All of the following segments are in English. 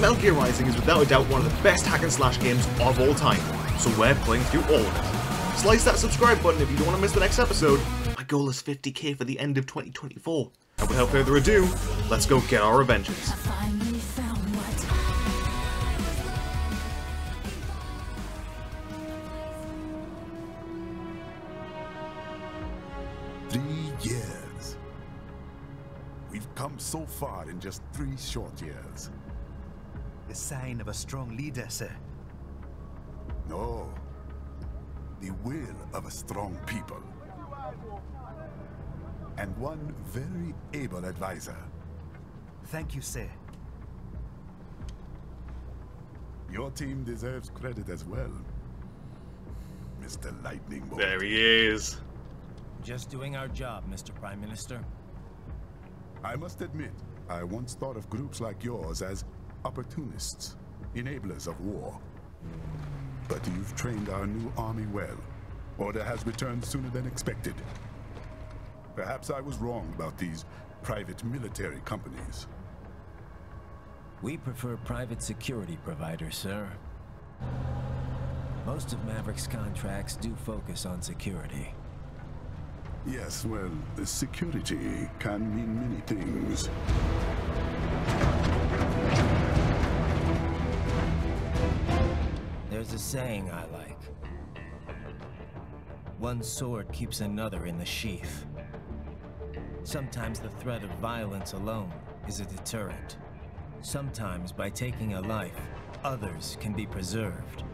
Metal Gear Rising is without a doubt one of the best hack and slash games of all time, so we're playing through all of it. Slice that subscribe button if you don't want to miss the next episode. My goal is 50k for the end of 2024. And without further ado, let's go get our revenges. I finally found what Three years. We've come so far in just three short years. The sign of a strong leader, sir. No. The will of a strong people. And one very able advisor. Thank you, sir. Your team deserves credit as well. Mr. Lightning Bolt. There he is. Just doing our job, Mr. Prime Minister. I must admit, I once thought of groups like yours as opportunists, enablers of war. But you've trained our new army well. Order has returned sooner than expected. Perhaps I was wrong about these private military companies. We prefer private security providers, sir. Most of Maverick's contracts do focus on security. Yes, well, security can mean many things. There's a saying I like. One sword keeps another in the sheath. Sometimes the threat of violence alone is a deterrent. Sometimes by taking a life, others can be preserved.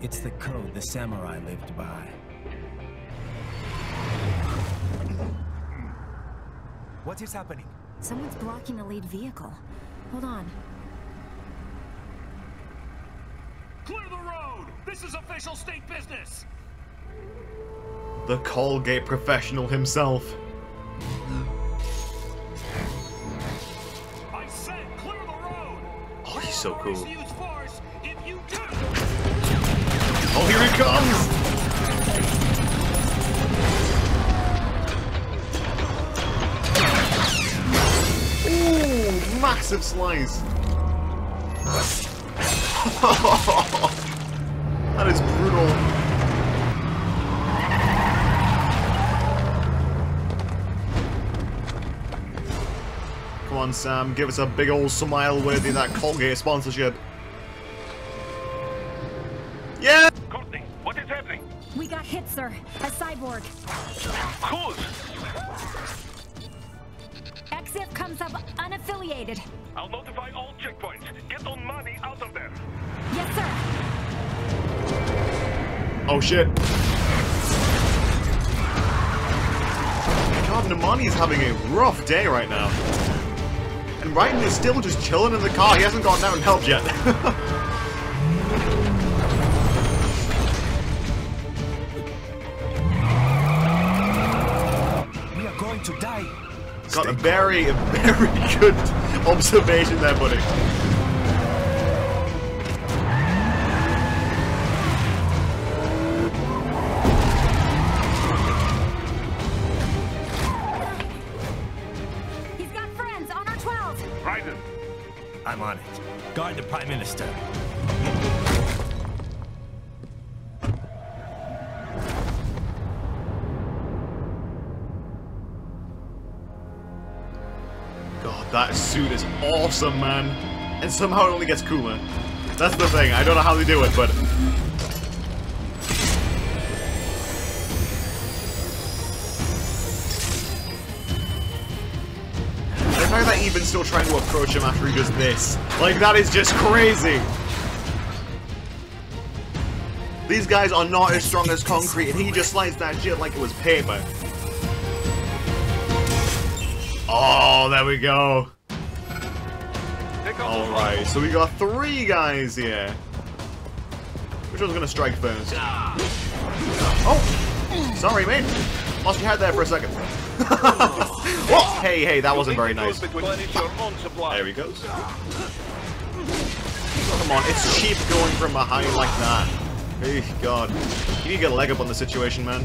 It's the code the samurai lived by. What is happening? someone's blocking the lead vehicle. Hold on. Clear the road! This is official state business! The Colgate professional himself. I said clear the road! Oh, he's so cool. Always use force if you do! Oh, here he comes! Ooh, massive slice. that is brutal. Come on, Sam, give us a big old smile worthy of that Colgate sponsorship. Shit. God, N'Mani is having a rough day right now. And Raiden is still just chilling in the car. He hasn't gone down and helped yet. We are going to die. Got a very, a very good observation there, buddy. Awesome, man. And somehow it only gets cooler. That's the thing. I don't know how they do it, but... The fact that even still trying to approach him after he does this. Like, that is just crazy. These guys are not as strong as concrete, and he just slides that shit like it was paper. Oh, there we go. So we got three guys here. Which one's gonna strike first? Oh! Sorry, mate. Lost your head there for a second. Hey, hey, that wasn't very nice. There he goes. Come on, it's cheap going from behind like that. Hey, God. You need to get a leg up on the situation, man.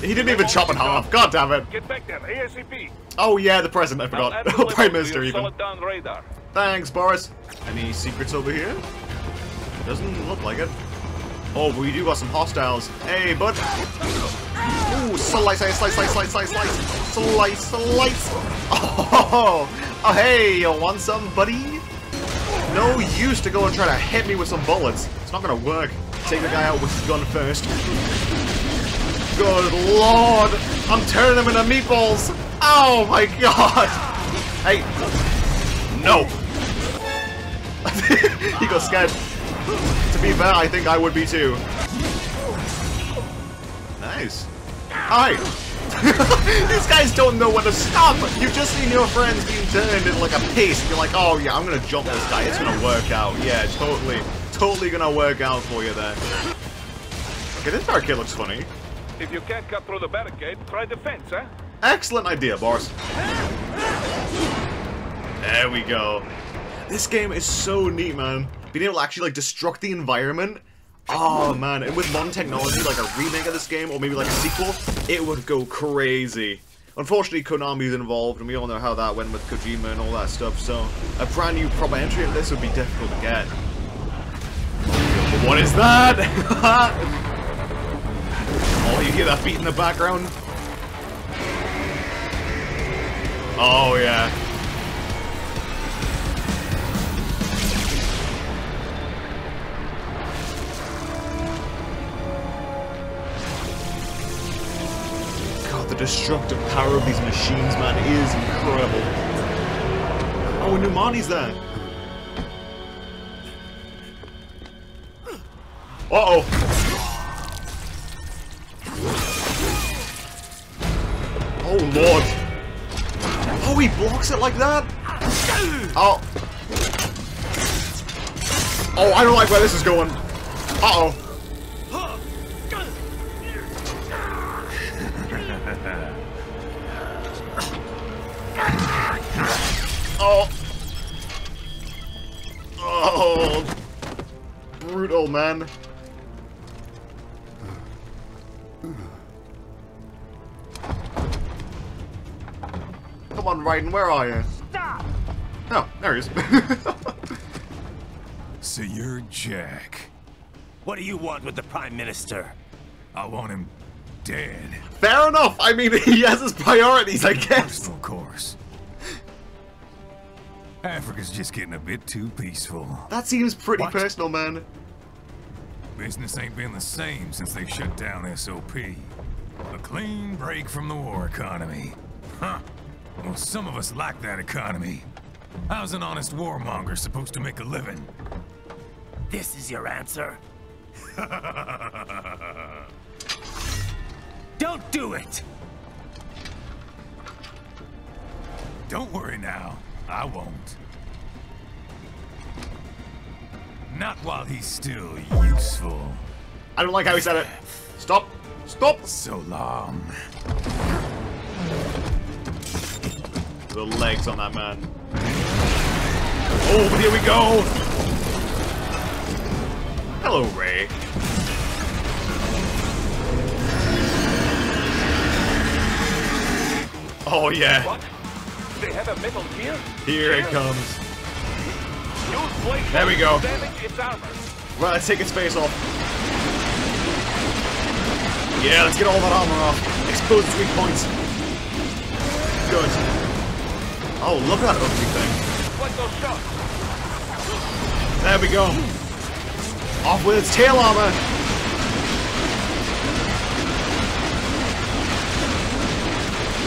He didn't even chop in half. God damn it. Get back there, ASAP. Oh yeah, the president. I forgot. Prime Minister even. Soliton radar. Thanks, Boris. Any secrets over here? Doesn't look like it. Oh, we do got some hostiles. Hey, bud. Ooh, slice, slice, slice, slice, slice, slice, slice, slice, slice. Oh, oh, hey, you want some, buddy? No use to go and try to hit me with some bullets. It's not gonna work. Take the guy out with his gun first. Good lord! I'm turning them into meatballs! Oh my god! Hey! No! he got scared. To be fair, I think I would be too. Nice. Hi! These guys don't know when to stop! You've just seen your friends being turned into like a paste. You're like, oh yeah, I'm gonna jump this guy. It's gonna work out. Yeah, totally. Totally gonna work out for you there. Okay, this barricade looks funny. If you can't cut through the barricade, try the fence, huh? Eh? Excellent idea, Boris. There we go. This game is so neat, man. Being able to actually like destruct the environment. Oh man, and with modern technology, like a remake of this game, or maybe like a sequel, it would go crazy. Unfortunately, Konami's involved, and we all know how that went with Kojima and all that stuff, so a brand new proper entry of this would be difficult to get. What is that? oh, you hear that beat in the background? Oh, yeah. God, the destructive power of these machines, man, is incredible. Oh, and N'Mani's there. Uh-oh. Oh, Lord. Oh, he blocks it like that? Oh. Oh, I don't like where this is going. Uh-oh. Oh. Oh. Brutal, man. On, Raiden, where are you? Stop! Oh, there he is. So you're Jack. What do you want with the Prime Minister? I want him dead. Fair enough. I mean, he has his priorities, I guess. Of course. Africa's just getting a bit too peaceful. That seems pretty What? personal, man. Business ain't been the same since they shut down SOP. A clean break from the war economy. Huh. Well, some of us like that economy. How's an honest warmonger supposed to make a living? This is your answer? Don't do it! Don't worry now. I won't. Not while he's still useful. I don't like how he said it. Stop. Stop. So long. The legs on that man. Oh, here we go. Hello, Ray. Oh, yeah. What? They have a metal gear? Here it comes. There we go. to Damage its armor. Right, let's take its face off. Yeah, let's get all that armor off. Expose its weak points. Good. Oh, look at that ugly thing. There we go. Off with its tail armor.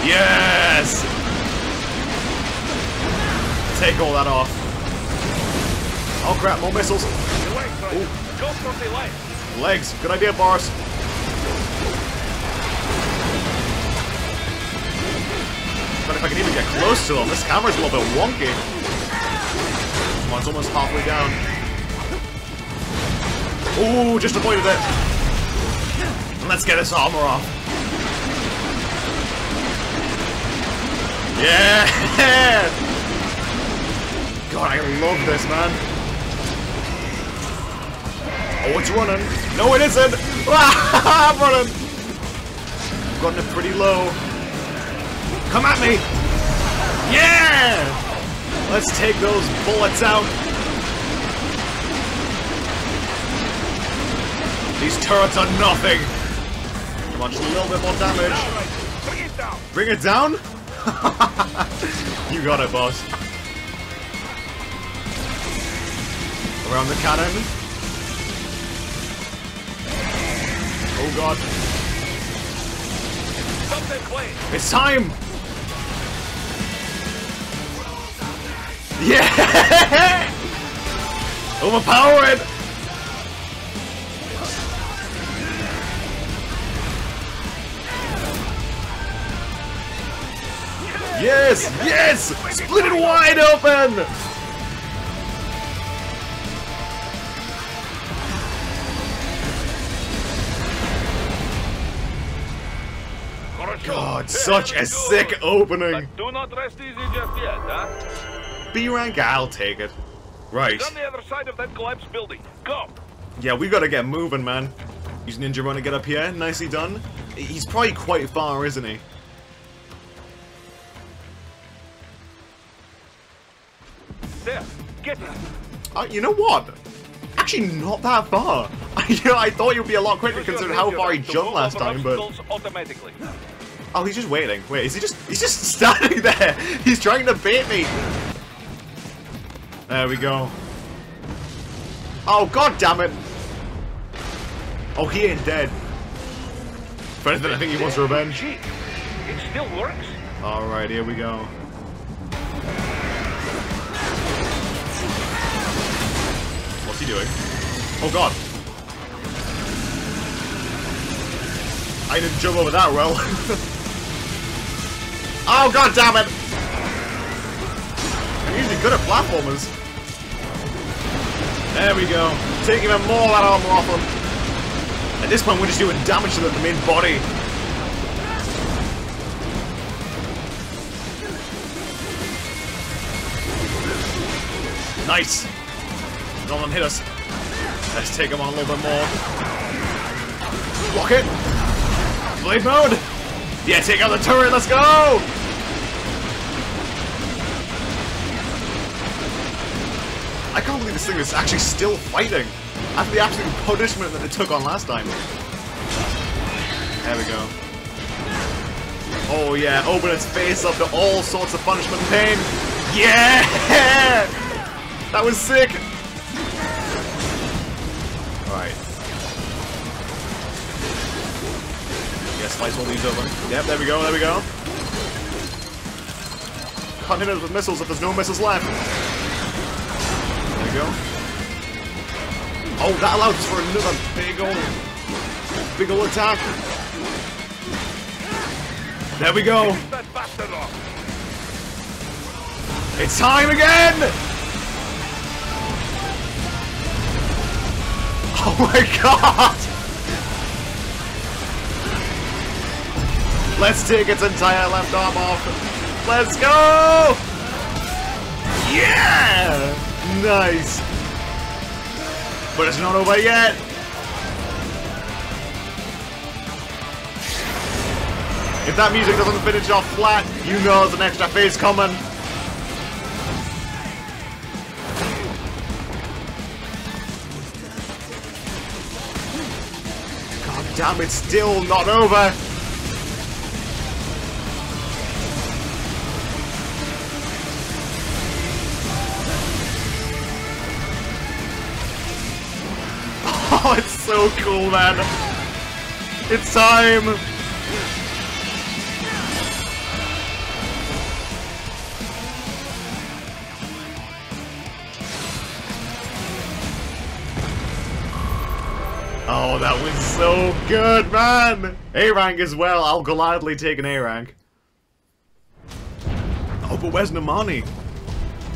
Yes! Take all that off. Oh crap, more missiles. Legs. Legs. Good idea, Boris. But if I can even get close to him, this camera's a little bit wonky. Come on, it's almost halfway down. Ooh, just avoided it. Let's get this armor off. Yeah! God, I love this, man. Oh, it's running. No, it isn't. I'm ah, running. gotten it pretty low. Come at me! Yeah! Let's take those bullets out. These turrets are nothing. Come on, just a little bit more damage. Bring it down. Bring it down? you got it, boss. Around the cannon. Oh god. It's time! Yeah! Overpowered! Yes! Yes! Split it wide open! God, such a sick opening! Do not rest easy just yet, huh? B rank, I'll take it. Right. It's on the other side of that collapsed building. Go. Yeah, we gotta get moving, man. Use Ninja Run to get up here. Nicely done. He's probably quite far, isn't he? There. Get it. Uh, you know what? Actually, not that far. I, I thought you'd be a lot quicker Use considering how far he jumped last time, but... automatically. Oh, he's just waiting. Wait, is he just... He's just standing there! He's trying to bait me! There we go. Oh, god damn it! Oh, he ain't dead. If anything, I think he wants revenge. It still works. Alright, here we go. What's he doing? Oh god. I didn't jump over that well. oh god damn it! I'm usually good at platformers. There we go. Take even more of that armor off him. At this point, we're just doing damage to the main body. Nice! Don't let him hit us. Let's take him on a little bit more. Block it! Blade mode! Yeah, take out the turret, let's go! I can't believe this thing is actually still fighting after the absolute punishment that it took on last time. There we go. Oh yeah, open its face up to all sorts of punishment and pain. Yeah! That was sick! Alright. Yeah, slice all these open. Yep, there we go, there we go. Can't us with missiles if there's no missiles left. Go. Oh, that allows us for another big old, big old attack. There we go. It's time again! Oh my god! Let's take its entire left arm off. Let's go! Yeah! Nice. But it's not over yet. If that music doesn't finish off flat, you know there's an extra phase coming. God damn, it's still not over. So cool, man. It's time. Oh, that was so good, man! A rank as well. I'll gladly take an A rank. Oh, but where's N'Mani?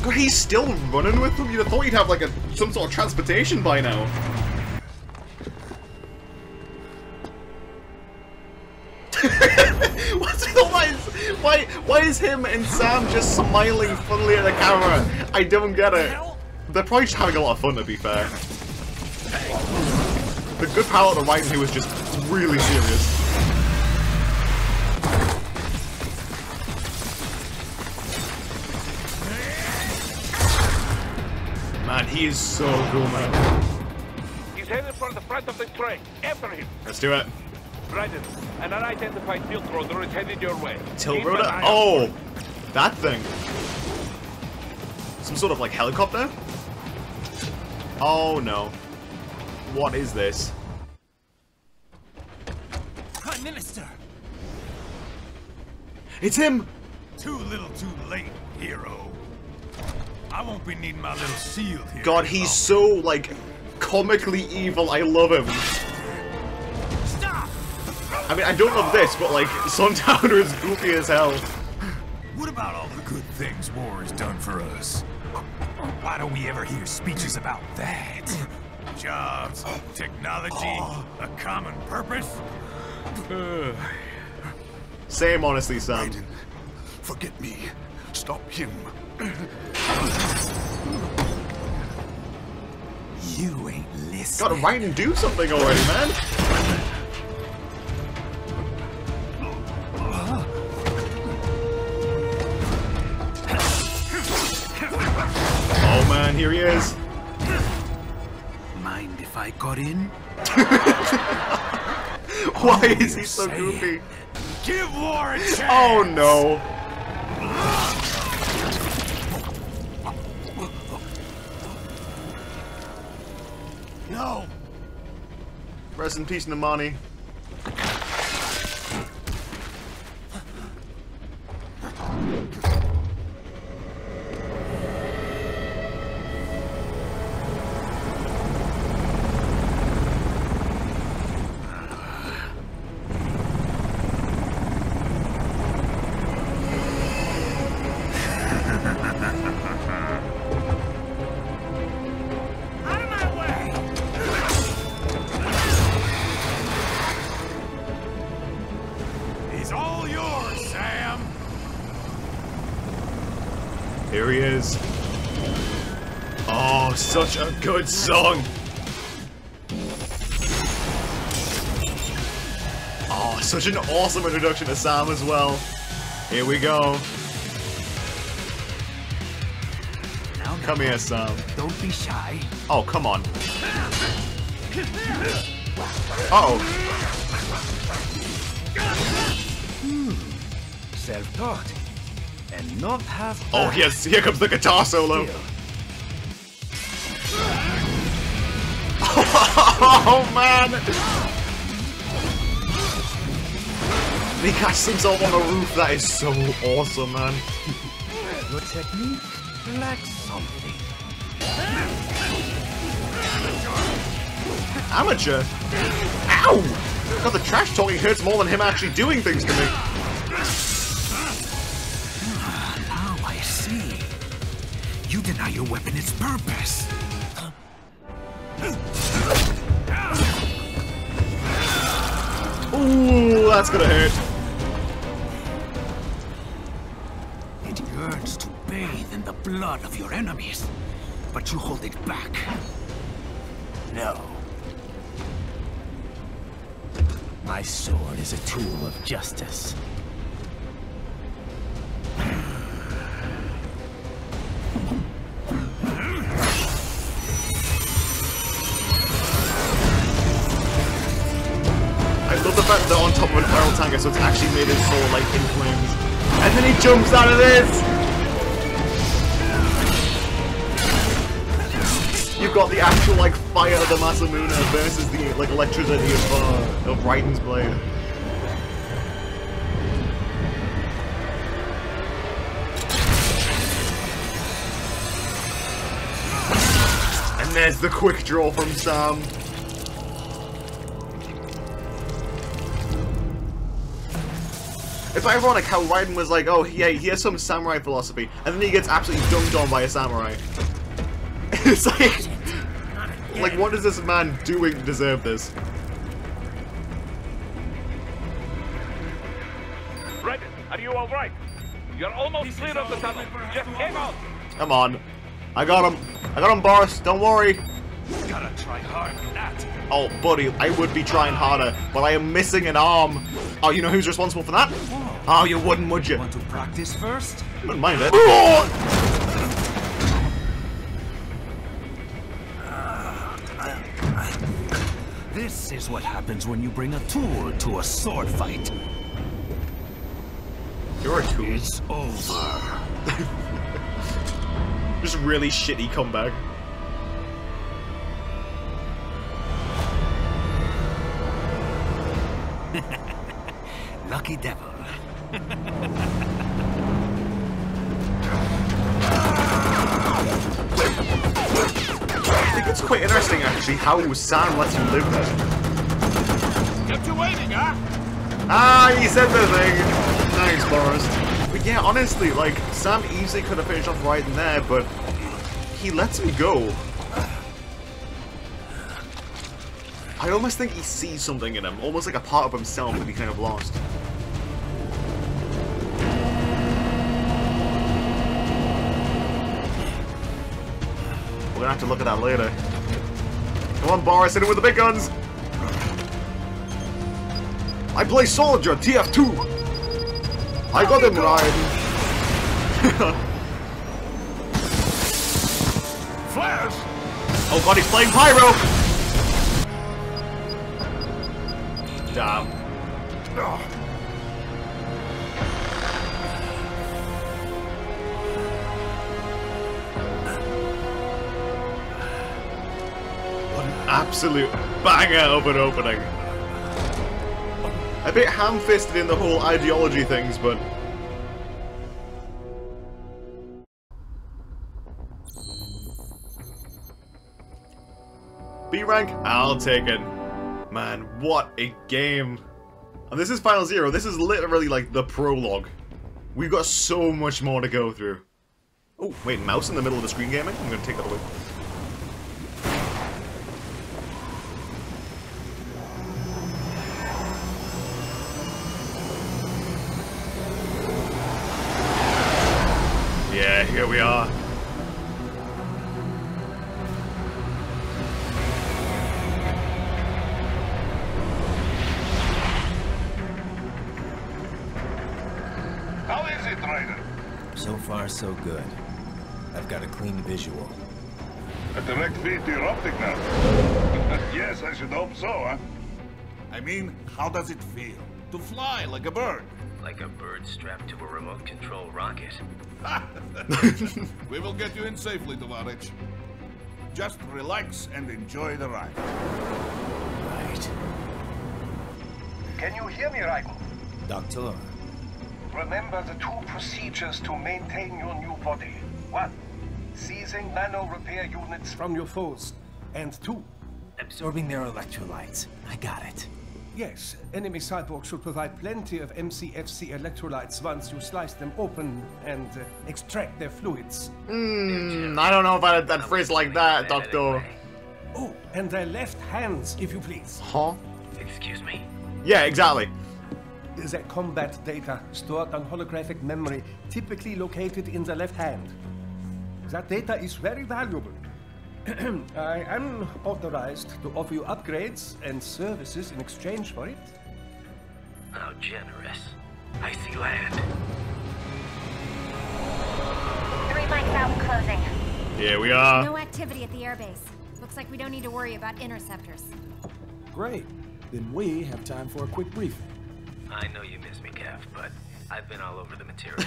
God, he's still running with them? You'd have thought he'd have like a some sort of transportation by now. why, why is him and Sam just smiling funnily at the camera? I don't get it. They're probably just having a lot of fun, to be fair. The good pal at the right here was just really serious. Man, he is so cool, man. He's headed for the front of the train. After him. Let's do it. Raiden, an unidentified tiltrotor is headed your way. Tilt Keep rotor? Oh! That thing. Some sort of like helicopter? Oh no. What is this? Prime Minister! It's him! Too little too late, hero. I won't be needing my little shield here. God, he's longer. so like comically evil. I love him. I mean, I don't love this, but like Sundowner is goofy as hell. What about all the good things war has done for us? Why don't we ever hear speeches about that? Jobs, technology, a common purpose? Same, honestly, Sam. Raiden, forget me. Stop him. You ain't listening. Gotta write and do something already, man. Here he is. Mind if I got in? Why is he so goofy? Give war a chance! Oh no. No! Rest in peace, N'Mani. Song. Oh, such an awesome introduction to Sam as well. Here we go. Now, now, Come here, Sam. don't be shy. Oh, come on. Uh oh. Self-taught. And not half Oh, yes, here comes the guitar solo. Man. He catches himself on the roof. That is so awesome, man. Your technique lacks something. Amateur? Ow! God, the trash talking hurts more than him actually doing things to me. Ah, now I see. You deny your weapon its purpose. Ooh, that's gonna hurt. It yearns to bathe in the blood of your enemies, but you hold it back. No. My sword is a tool of justice. Tanker, so it's actually made his soul like in flames. And then he jumps out of this! You've got the actual like fire of the Masamuna versus the like electricity of uh, of Raiden's blade. And there's the quick draw from Sam. It's ironic how Raiden was like, oh yeah, he has some samurai philosophy, and then he gets absolutely dunked on by a samurai. it's like, like what is this man doing to deserve this? Raiden, are you all right? You're almost clear of the tunnel. Just came out. Come on, I got him. I got him, Boris. Don't worry. Gotta try hard that. Oh, buddy, I would be trying harder, but I am missing an arm. Oh, you know who's responsible for that? Oh, you wouldn't, would you? Want to practice first? Wouldn't mind it. This is what happens when you bring a tool to a sword fight. Your tool. is over. Just really shitty comeback. Lucky devil. I think it's quite interesting actually how Sam lets him live there. Kept you waiting, huh? Ah, he said the thing. Thanks, Boris. But yeah, honestly, like, Sam easily could have finished off right in there, but he lets me go. I almost think he sees something in him, almost like a part of himself that he kind of lost. Gonna have to look at that later. Come on, Boris, hit him with the big guns! I play soldier, TF2! I got him right. Flares! Oh god, he's playing Pyro! Damn. Absolute banger of an opening. A bit ham-fisted in the whole ideology things, but... B rank? I'll take it. Man, what a game. And this is Final Zero. This is literally like the prologue. We've got so much more to go through. Oh, wait, mouse in the middle of the screen gaming? I'm gonna take that away. How does it feel? To fly like a bird? Like a bird strapped to a remote control rocket. We will get you in safely, Tovarich. Just relax and enjoy the ride. Right. Can you hear me, Raiko? Doctor, Remember the two procedures to maintain your new body. One, seizing nano repair units from your foes. And two, absorbing their electrolytes. I got it. Yes, enemy cyborgs should provide plenty of MCFC electrolytes once you slice them open and uh, extract their fluids. Hmm, I don't know if I had that phrase like that, Doctor. Oh, and their left hands, if you please. Huh? Excuse me? Yeah, exactly. Their combat data stored on holographic memory, typically located in the left hand. That data is very valuable. I am authorized to offer you upgrades and services in exchange for it. How generous. I see land. Three mics out and closing. Here we are. No activity at the airbase. Looks like we don't need to worry about interceptors. Great. Then we have time for a quick briefing. I know you miss me, Kev, but I've been all over the materials.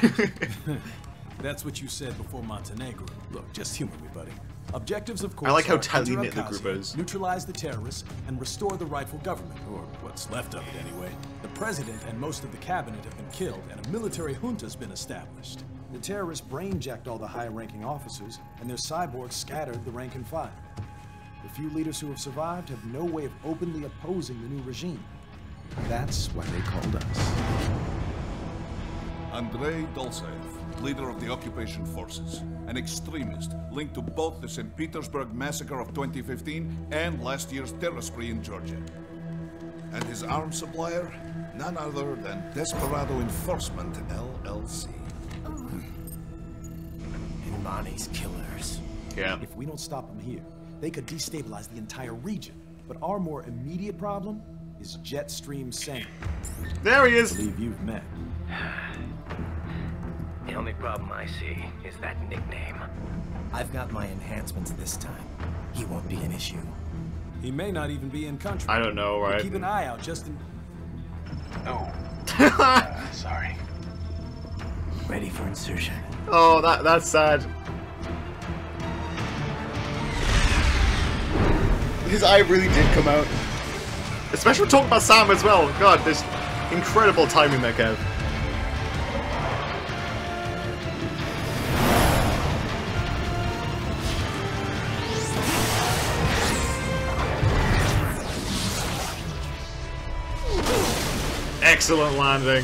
That's what you said before Montenegro. Look, just humor me, buddy. Objectives, of course, I like how are tightly enter knit the group is. Neutralize the terrorists and restore the rightful government, or what's left of it anyway. The president and most of the cabinet have been killed, and a military junta's been established. The terrorists brainjacked all the high-ranking officers, and their cyborgs scattered the rank and file. The few leaders who have survived have no way of openly opposing the new regime. That's why they called us. Andrei Dolzaev, leader of the occupation forces, an extremist linked to both the St. Petersburg massacre of 2015 and last year's terror spree in Georgia. And his arms supplier, none other than Desperado Enforcement LLC. Bonnie's killers. Yeah. If we don't stop them here, they could destabilize the entire region. But our more immediate problem is Jetstream Sam. There he I is. believe you've met. The only problem I see is that nickname. I've got my enhancements this time. He won't be an issue. He may not even be in country. I don't know, But right? Keep an eye out Justin. Oh. Uh, sorry. Ready for insertion. Oh, that that's sad. His eye really did come out. Especially talking about Sam as well. God, this incredible timing there, Kev. Excellent landing.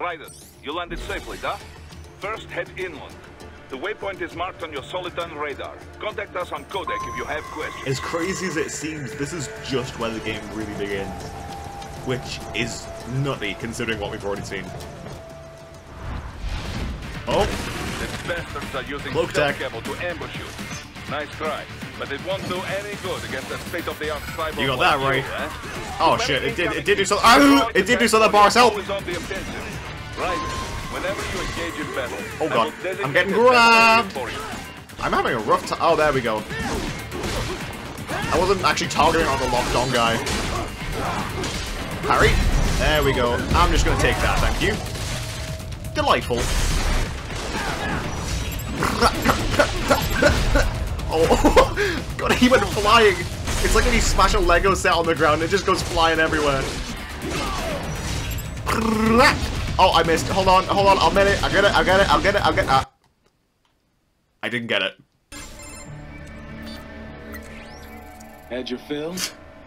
Raiden, you landed safely, huh? First, head inland. The waypoint is marked on your Soliton radar. Contact us on Codec if you have questions. As crazy as it seems, this is just where the game really begins. Which is nutty, considering what we've already seen. Oh, The bastards are using Cloak stealth tech. cable to ambush you. Nice try, but it won't do any good against a state-of-the-art cyber You got that right. you, eh? Oh, shit, it did- it did do something. so- Oh, it did do something so that while bars you're help. always on the offensive. Right, whenever you engage in battle, Oh, god, I'm getting a battle area grabbed. I'm having a rough time. Oh, there we go. I wasn't actually targeting on the locked on guy. Harry, There we go. I'm just going to take that, thank you. Delightful. oh, God, he went flying. It's like when you smash a Lego set on the ground, it just goes flying everywhere. Oh, I missed. Hold on, hold on. I'll get it. I'll get it. I'll get it. I'll get it. I'll get it. Ah. I didn't get it. Had your fill?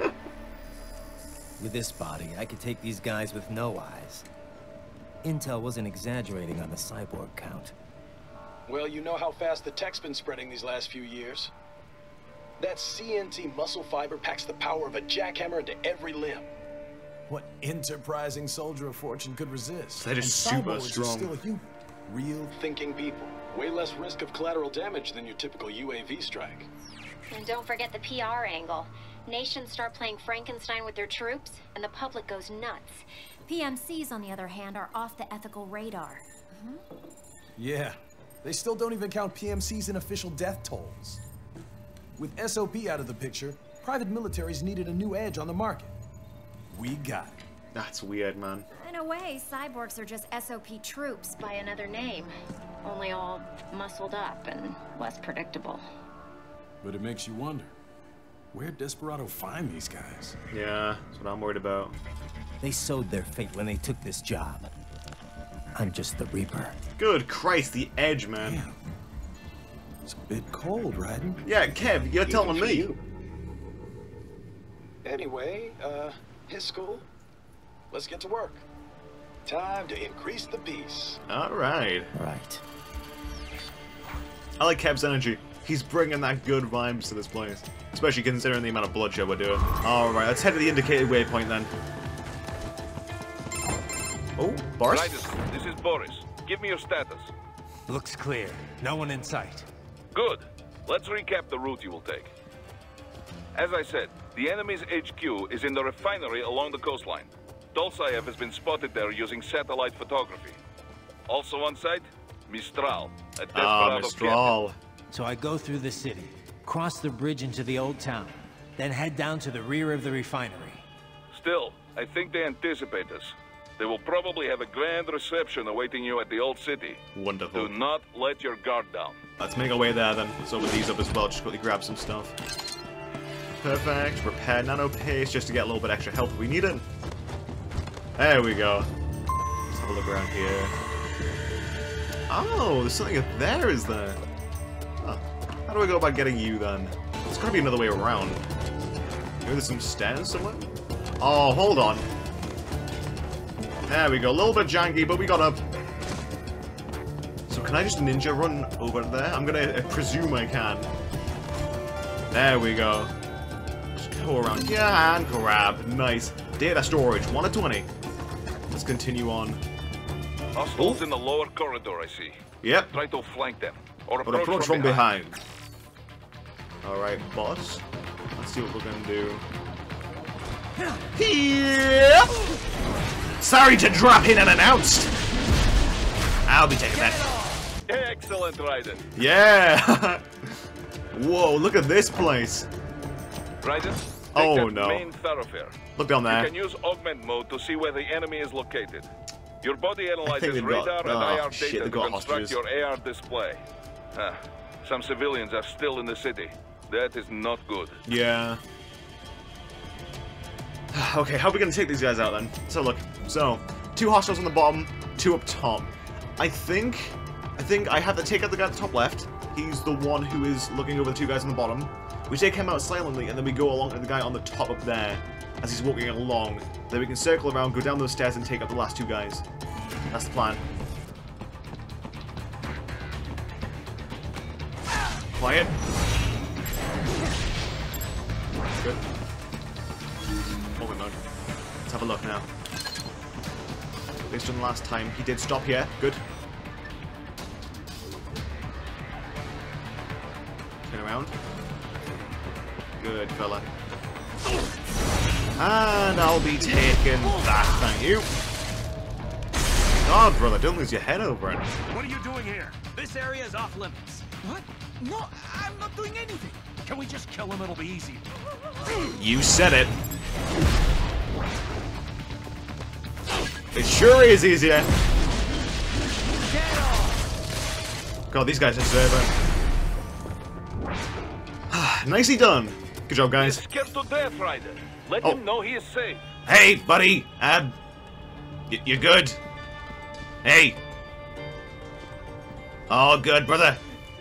With this body, I could take these guys with no eyes. Intel wasn't exaggerating on the cyborg count. Well, you know how fast the tech's been spreading these last few years. That CNT muscle fiber packs the power of a jackhammer into every limb. What enterprising soldier of fortune could resist? That is And super cyborgs are strong. still human. Real thinking people. Way less risk of collateral damage than your typical UAV strike. And don't forget the PR angle. Nations start playing Frankenstein with their troops, and the public goes nuts. PMCs, on the other hand, are off the ethical radar. Mm-hmm. Yeah, they still don't even count PMCs in official death tolls. With SOP out of the picture, private militaries needed a new edge on the market. We got it. That's weird, man. In a way, cyborgs are just SOP troops by another name. Only all muscled up and less predictable. But it makes you wonder, where'd Desperado find these guys? Yeah, that's what I'm worried about. They sowed their fate when they took this job. I'm just the Reaper. Good Christ, the edge, man. Damn. It's a bit cold, Raiden. Yeah, Kev, you're telling Even for me. you. Anyway, uh, his school. Let's get to work. Time to increase the peace. Alright. Right. I like Kev's energy. He's bringing that good vibes to this place. Especially considering the amount of bloodshed we're doing. Alright, let's head to the indicated waypoint then. Oh, Boris? Raiden, this is Boris. Give me your status. Looks clear. No one in sight. Good. Let's recap the route you will take. As I said, the enemy's HQ is in the refinery along the coastline. Dolzaev has been spotted there using satellite photography. Also on site, Mistral, a desperado Ah, captain. Mistral. So I go through the city, cross the bridge into the old town, then head down to the rear of the refinery. Still, I think they anticipate us. They will probably have a grand reception awaiting you at the old city. Wonderful. Do not let your guard down. Let's make our way there then. Let's open these up as well, just quickly grab some stuff. Perfect. Repair nano paste just to get a little bit extra health we need it. There we go. Let's have a look around here. Oh, there's something up there, is there? Huh. How do I go about getting you then? There's gotta be another way around. Maybe there's some stairs somewhere? Oh, hold on. There we go. A little bit janky, but we got up. So can I just ninja run over there? I'm gonna uh, presume I can. There we go. Just go around here and grab. Nice. Data storage, 1 of 20. Let's continue on. Hostiles in the lower corridor, I see. Yep. Try to flank them. Or But approach from behind. Alright, boss. Let's see what we're gonna do. Yep. Sorry to drop in unannounced. I'll be taking that. Excellent, Raiden. Yeah. Whoa, look at this place. Raiden, take Oh, no. main thoroughfare. Look down there. You can use augment mode to see where the enemy is located. Your body analyzes they've got- radar and ah, oh, IR shit, data to construct hostages. your AR display. Huh. Some civilians are still in the city. That is not good. Yeah. okay, how are we gonna take these guys out then? So look, so two hostiles on the bottom, two up top. I think, I think I have to take out the guy at the top left. He's the one who is looking over the two guys on the bottom. We take him out silently, and then we go along to the guy on the top up there as he's walking along. Then we can circle around, go down those stairs, and take out the last two guys. That's the plan. Quiet. Good. Hold it, mode. Let's have a look now. Based on the last time, he did stop here. Good. Turn around. Good fella. And I'll be taking that, thank you. God, brother, don't lose your head over it. What are you doing here? This area is off limits. What? No, I'm not doing anything. Can we just kill him? It'll be easy. You said it. It sure is easier. God, these guys deserve it. Nicely done. Good job, guys. Scared to death, Raiden. Let Oh. him know he is safe. Hey, buddy. Um, y- you good? Hey. All good, brother.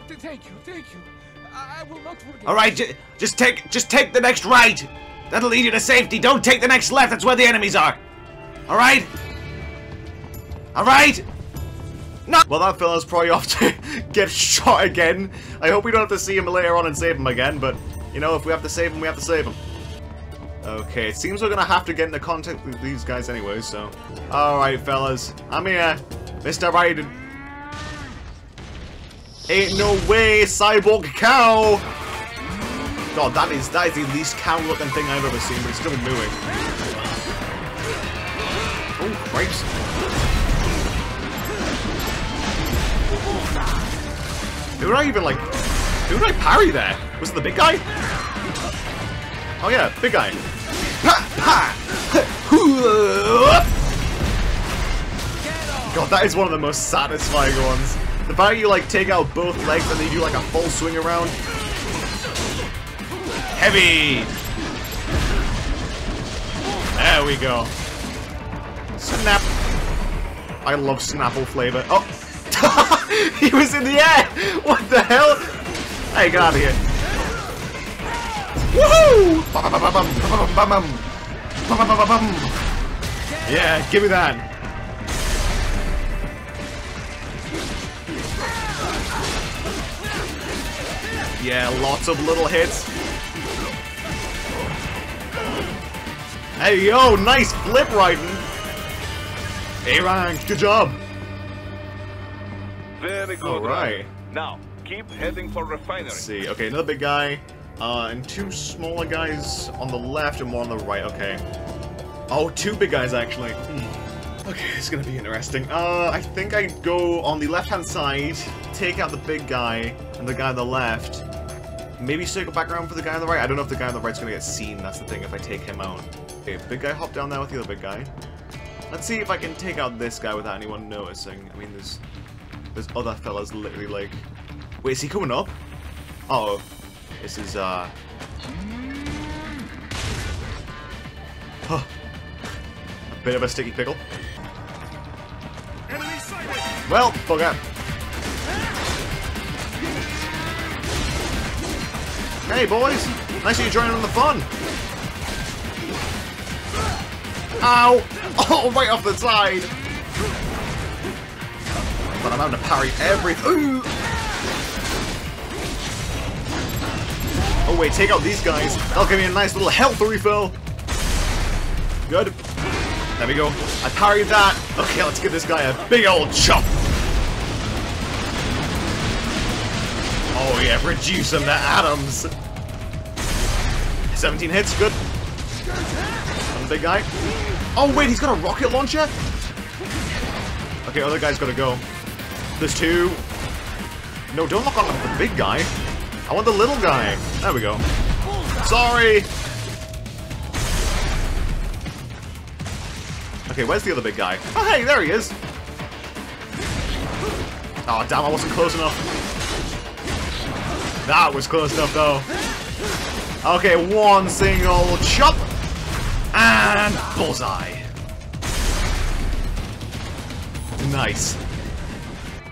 Thank you, thank you. I will not forget. All right, j- just take, just take the next right. That'll lead you to safety. Don't take the next left. That's where the enemies are. All right. All right. No. Well, that fella's probably off to get shot again. I hope we don't have to see him later on and save him again. But you know, if we have to save him, we have to save him. Okay, it seems we're gonna have to get into contact with these guys anyway. So, all right, fellas, I'm here, Mr. Raiden. Ain't no way, cyborg cow! God, that is that is the least cow-looking thing I've ever seen, but it's still moving. Oh, cripes. Who did I even like? Who did I parry there? Was it the big guy? Oh yeah, big guy. God, that is one of the most satisfying ones. The fact you like take out both legs and then you do like a full swing around. Heavy. There we go. Snap. I love Snapple flavor. Oh, he was in the air. What the hell? Hey, get out of here. Woohoo! Yeah, give me that. Yeah, lots of little hits. Hey, yo, nice flip riding. Hey, Raiden, good job. Very good. All right. Now, keep heading for refinery. Let's see. Okay, another big guy. Uh, and two smaller guys on the left and one on the right. Okay. Oh, two big guys, actually. Hmm. Okay, it's gonna be interesting. Uh, I think I go on the left-hand side, take out the big guy and the guy on the left. Maybe circle back around for the guy on the right. I don't know if the guy on the right's gonna get seen. That's the thing, if I take him out. Okay, big guy hop down there with the other big guy. Let's see if I can take out this guy without anyone noticing. I mean, there's there's other fellas literally like... Wait, is he coming up? Uh oh This is, uh... Huh. A bit of a sticky pickle. Well, bugger. Hey, boys! Nice of you joining on the fun! Ow! Oh, right off the side! But I'm having to parry everything. Oh wait, take out these guys. That'll give me a nice little health refill. Good. There we go. I parried that. Okay, let's give this guy a big old chop. Oh yeah, reduce him to atoms. 17 hits, good. Another big guy. Oh wait, he's got a rocket launcher? Okay, other guy's gotta go. There's two. No, don't lock on the big guy. I want the little guy. There we go. Sorry. Okay, where's the other big guy? Oh, hey, there he is. Oh, damn, I wasn't close enough. That was close enough, though. Okay, one single chop. And bullseye. Nice.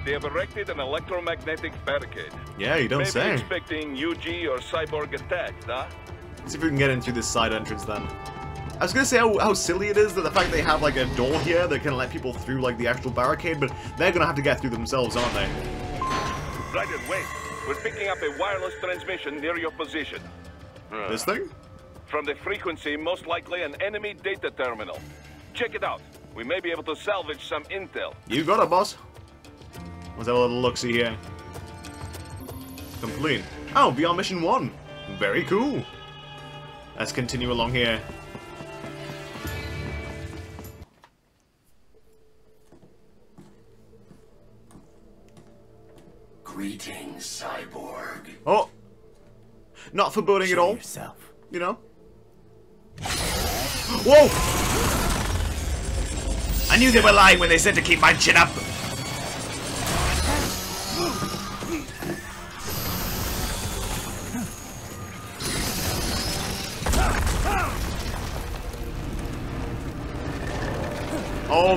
They have erected an electromagnetic barricade. Yeah, you don't Maybe say. expecting UG or cyborg attacks, huh? Let's see if we can get in through this side entrance then. I was gonna say how, how silly it is that the fact they have like a door here that can let people through like the actual barricade, but they're gonna have to get through themselves, aren't they? Raiden, wait. We're picking up a wireless transmission near your position. Uh, This thing? From the frequency, most likely an enemy data terminal. Check it out. We may be able to salvage some intel. You got it, boss. Let's have a little look-see here. Complete. Oh, beyond mission one. Very cool. Let's continue along here. Greetings, cyborg. Oh! Not foreboding at all. yourself. You know? Whoa! I knew they were lying when they said to keep my chin up.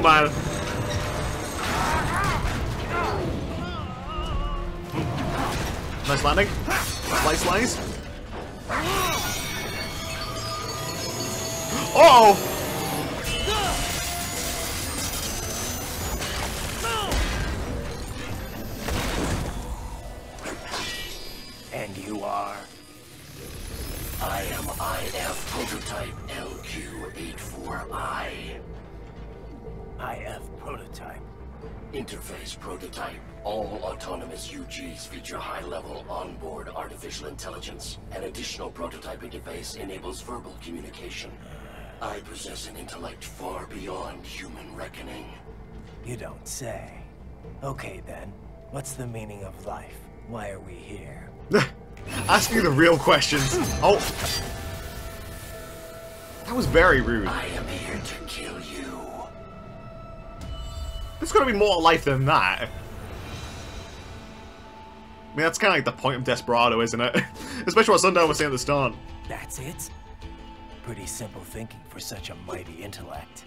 Man. Nice landing. Slice, slice. You don't say. Okay then, what's the meaning of life? Why are we here? Ask me the real questions. Oh. That was very rude. I am here to kill you. There's gotta be more life than that. I mean, that's kind of like the point of Desperado, isn't it? Especially what Sundown was saying at the start. That's it? Pretty simple thinking for such a mighty intellect.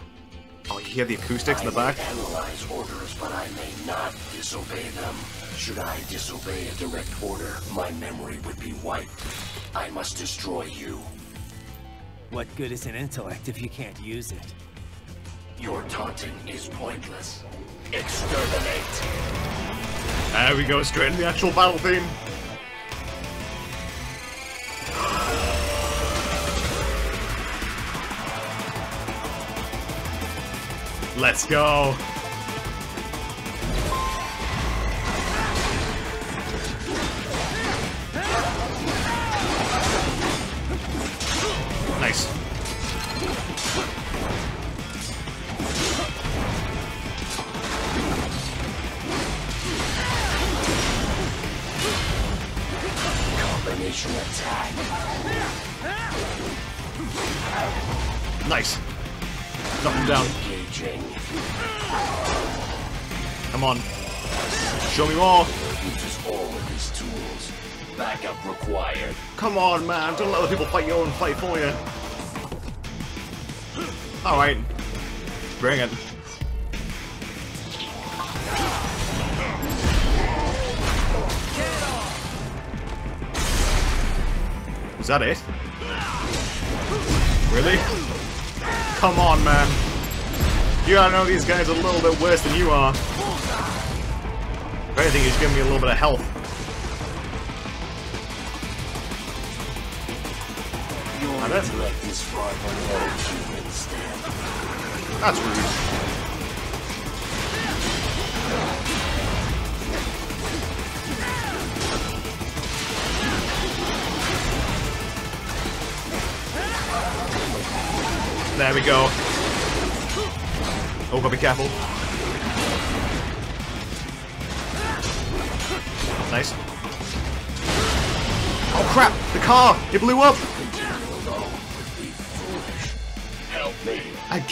Oh, you hear the acoustics in the back? I analyze orders, but I may not disobey them. Should I disobey a direct order, my memory would be wiped. I must destroy you. What good is an intellect if you can't use it? Your taunting is pointless. Exterminate. There we go, straight into the actual battle theme. Let's go. People fight your own fight for you. Alright. Bring it. Was that it? Really? Come on, man. You gotta know these guys are a little bit worse than you are. If anything, he's giving me a little bit of health. That's rude. There we go. Oh, gotta be careful. Nice. Oh crap! The car! It blew up!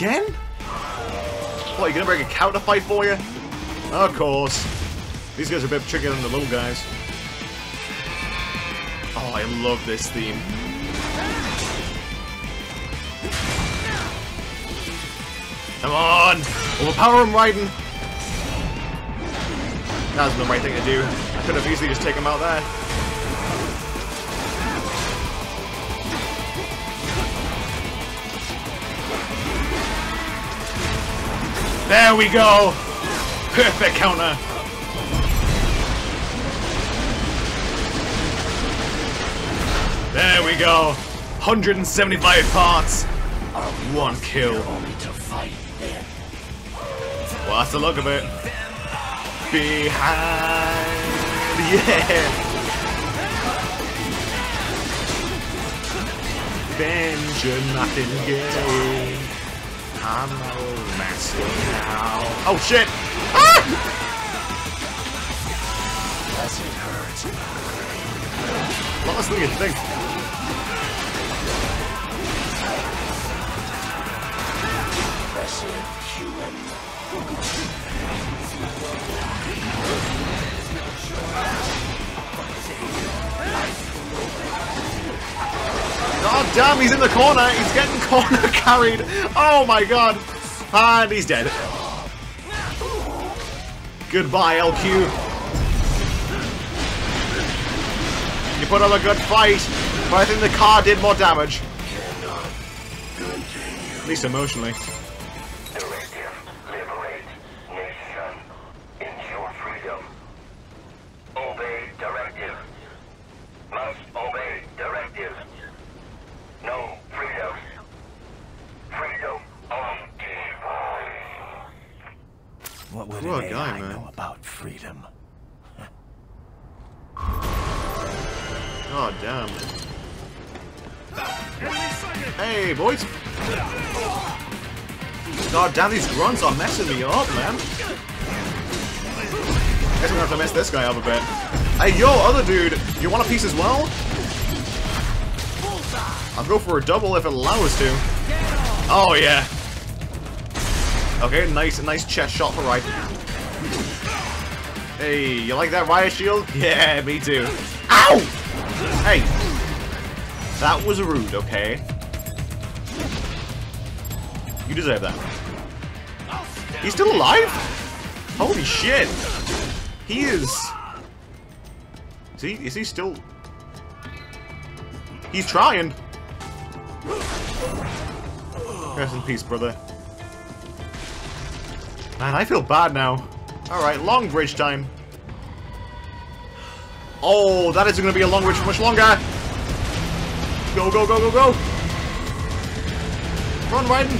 Again? What, you gonna bring a counter fight for you? Of course. These guys are a bit trickier than the little guys. Oh, I love this theme. Come on! Overpower him, Raiden! That was the right thing to do. I could have easily just taken him out there. There we go! Perfect counter! There we go! 175 parts! One kill. Well, that's the look of it. Behind! Yeah! Nothing gain. I'm no now. Oh shit! Ah! Does it hurt? Lot less than you think. Impressive human. God damn, he's in the corner. He's getting corner carried. Oh my god. And he's dead. Goodbye, LQ. You put up a good fight, but I think the car did more damage. At least emotionally. Directive. Liberate. Nation. Ensure freedom. Obey directive. Must obey directive. No freedom. Freedom on device. What Poor guy, AI man. know about freedom? God damn. Hey, boys. God damn, these grunts are messing me up, man. Guess I'm gonna have to mess this guy up a bit. Hey, yo, other dude, you want a piece as well? I'll go for a double if it allows to. Oh, yeah. Okay, nice, nice chest shot for right. Hey, you like that riot shield? Yeah, me too. Ow! Hey! That was rude, okay? You deserve that. He's still alive? Holy shit! He is... Is he, is he still... He's trying! Rest in peace, brother. Man, I feel bad now. Alright, long bridge time. Oh, that isn't going to be a long bridge for much longer. Go, go, go, go, go. Run, Raiden.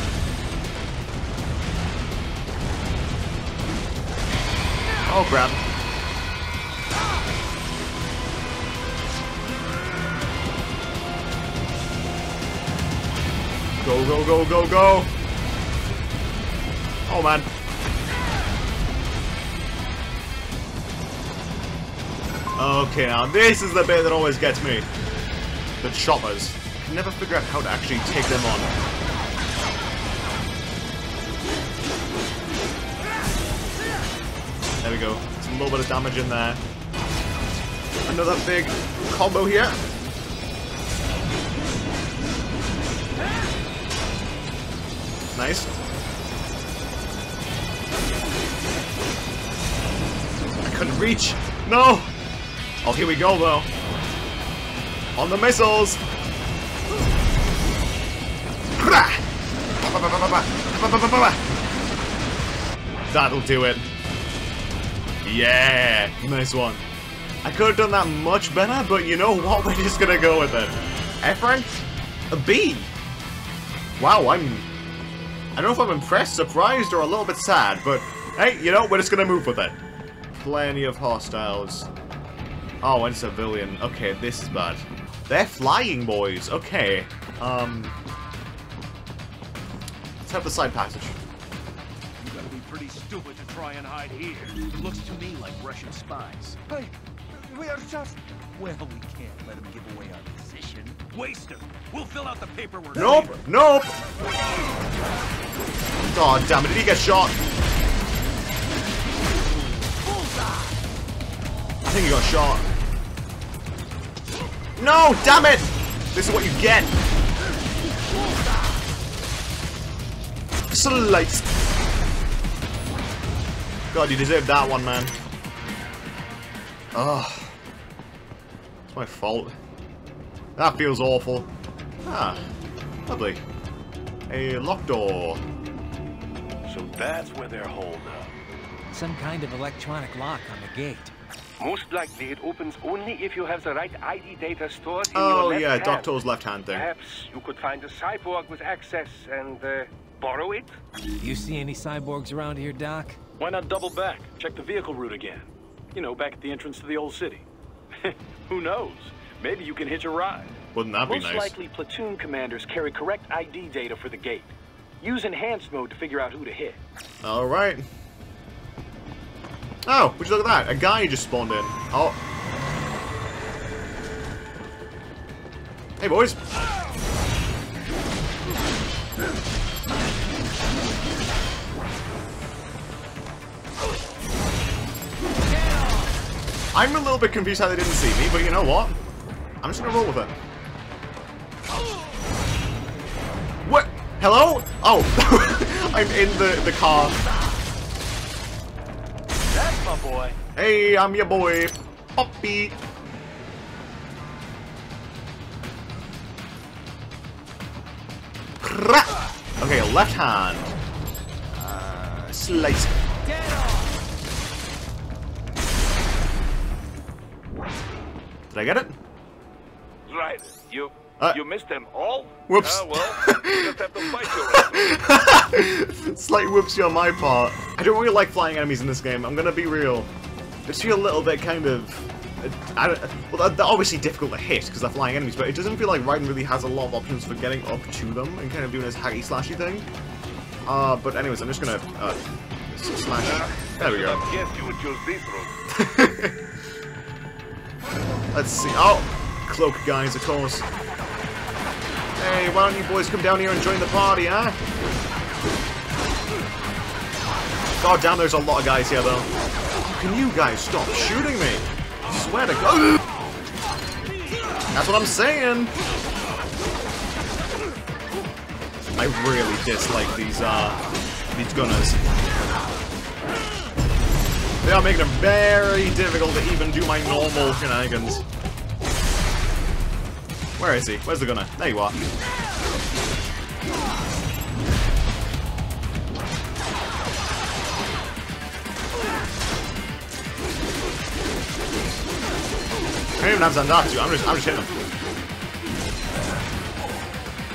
Oh, crap. Go, go, go, go, go. Oh, man. Okay, now this is the bit that always gets me. The choppers. Can never figure out how to actually take them on. There we go. It's a little bit of damage in there. Another big combo here. Nice. I couldn't reach. No! Oh, here we go, though. On the missiles! That'll do it. Yeah, nice one. I could have done that much better, but you know what? We're just gonna go with it. F? A B? Wow, I'm I don't know if I'm impressed, surprised, or a little bit sad, but hey, you know, we're just gonna move with it. Plenty of hostiles. Oh, and civilian. Okay, this is bad. They're flying boys. Okay. Um. Let's have the side passage. You gotta be pretty stupid to try and hide here. It looks to me like Russian spies. Hey, we are just... Well, we can't let them give away our position. Waster, we'll fill out the paperwork. Nope, nope. God damn it, did he get shot? I think he got shot. No, damn it! This is what you get. Slice. God, you deserve that one, man. Ugh. It's my fault. That feels awful. Ah, lovely. A locked door. So that's where they're holed up. Some kind of electronic lock on the gate. Most likely it opens only if you have the right ID data stored in Oh your left yeah, hand. Doctor's left hand thing. Perhaps you could find a cyborg with access and uh, borrow it? You see any cyborgs around here, Doc? Why not double back? Check the vehicle route again. You know, back at the entrance to the old city. Who knows? Maybe you can hitch a ride. Wouldn't that be nice? Most likely, platoon commanders carry correct ID data for the gate. Use enhanced mode to figure out who to hit. Alright. Oh, would you look at that? A guy just spawned in. Oh. Hey, boys. I'm a little bit confused how they didn't see me, but you know what? I'm just gonna roll with it. What? Hello? Oh, I'm in the, the car. That's my boy. Hey, I'm your boy, Poppy. Crap. Okay, left hand. Uh, slice. Did I get it? Right. You Uh. you missed them all? Whoops. Ah, well, you just have to fight your. Slight whoopsie on my part. I don't really like flying enemies in this game. I'm gonna be real. Just feel a little bit kind of. I don't, well, they're obviously difficult to hit because they're flying enemies, but it doesn't feel like Raiden really has a lot of options for getting up to them and kind of doing his hacky slashy thing. Uh, but anyways, I'm just gonna uh, slash. There we go. You would choose this route. Let's see. Oh, cloak guys, of course. Hey, why don't you boys come down here and join the party, huh? God damn, there's a lot of guys here, though. Can you guys stop shooting me? I swear to God. That's what I'm saying. I really dislike these, uh, these gunners. They are making it very difficult to even do my normal shenanigans. Where is he? Where's the gunner? There you are. I don't even have Zandatsu. I'm just, I'm just hitting him.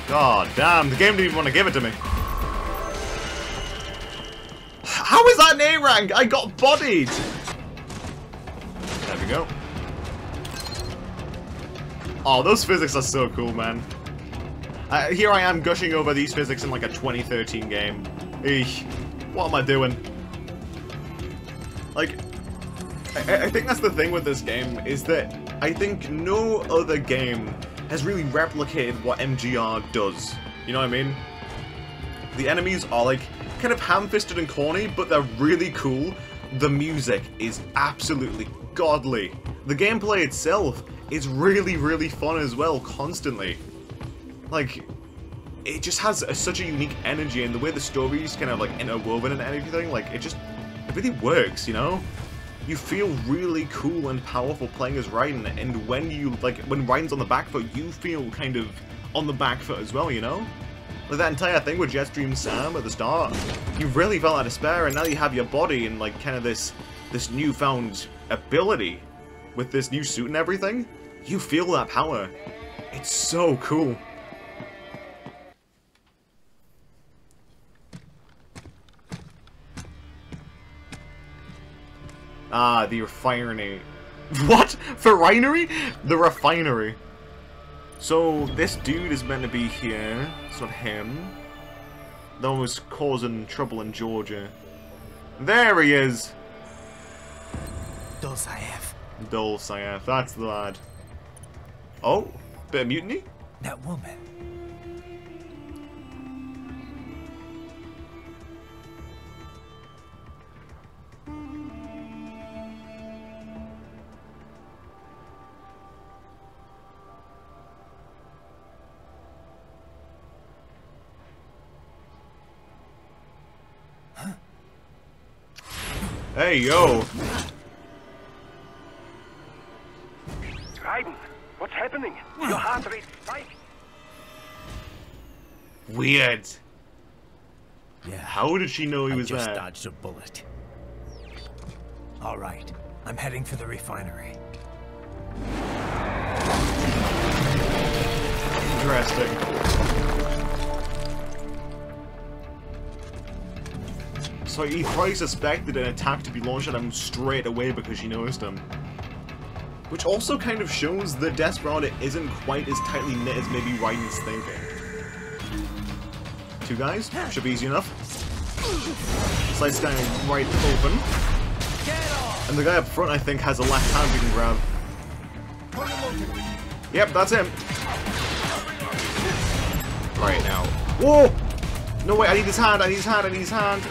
God damn, the game didn't even want to give it to me. How is that an A rank? I got bodied. There we go. Oh, those physics are so cool, man. Uh, here I am gushing over these physics in like a 2013 game. Eesh. What am I doing? Like, I, I think that's the thing with this game, is that I think no other game has really replicated what MGR does. You know what I mean? The enemies are like kind of ham-fisted and corny, but they're really cool. The music is absolutely godly. The gameplay itself is really, really fun as well, constantly. Like, it just has a, such a unique energy, and the way the story's kind of like interwoven and everything, like, it just, it really works, you know? You feel really cool and powerful playing as Raiden, and when you, like, when Raiden's on the back foot, you feel kind of on the back foot as well, you know? Like that entire thing with Jetstream Sam at the start, you really felt that despair, and now you have your body and like kind of this this newfound ability with this new suit and everything, you feel that power. It's so cool. Ah, the refinery. What? The refinery? The refinery. So, this dude is meant to be here. It's not him. Those causing trouble in Georgia. There he is! Dolzaev. Dolzaev, that's the lad. Oh, bit of mutiny? That woman. Hey, yo! Weird. Yeah. How did she know he I was just there? dodged a bullet. All right, I'm heading for the refinery. Interesting. So he probably suspected an attack to be launched at him straight away because she noticed him. Which also kind of shows that Desperado isn't quite as tightly knit as maybe Raiden's thinking. Two guys? Should be easy enough. Slice guy right open. And the guy up front, I think, has a left hand we can grab. Yep, that's him. Right now. Whoa! No, wait, I need his hand, I need his hand, I need his hand.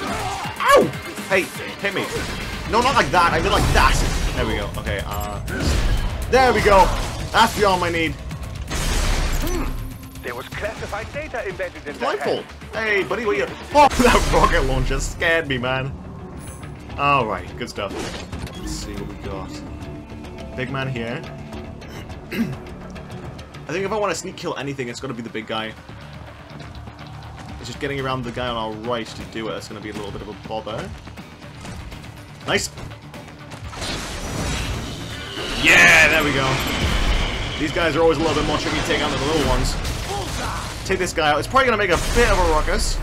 Ow! Hey, hit me. No, not like that, I mean like that. There we go, okay, uh... There we go! That's the arm I need. Classified data embedded in Blindfold. Hey, buddy, what you... Oh, that rocket launcher scared me, man. Alright, good stuff. Let's see what we got. Big man here. I think if I want to sneak kill anything, it's got to be the big guy. It's just getting around the guy on our right to do it. That's going to be a little bit of a bother. Nice. Yeah, there we go. These guys are always a little bit more tricky to take out than the little ones. Take this guy out. It's probably going to make a bit of a ruckus.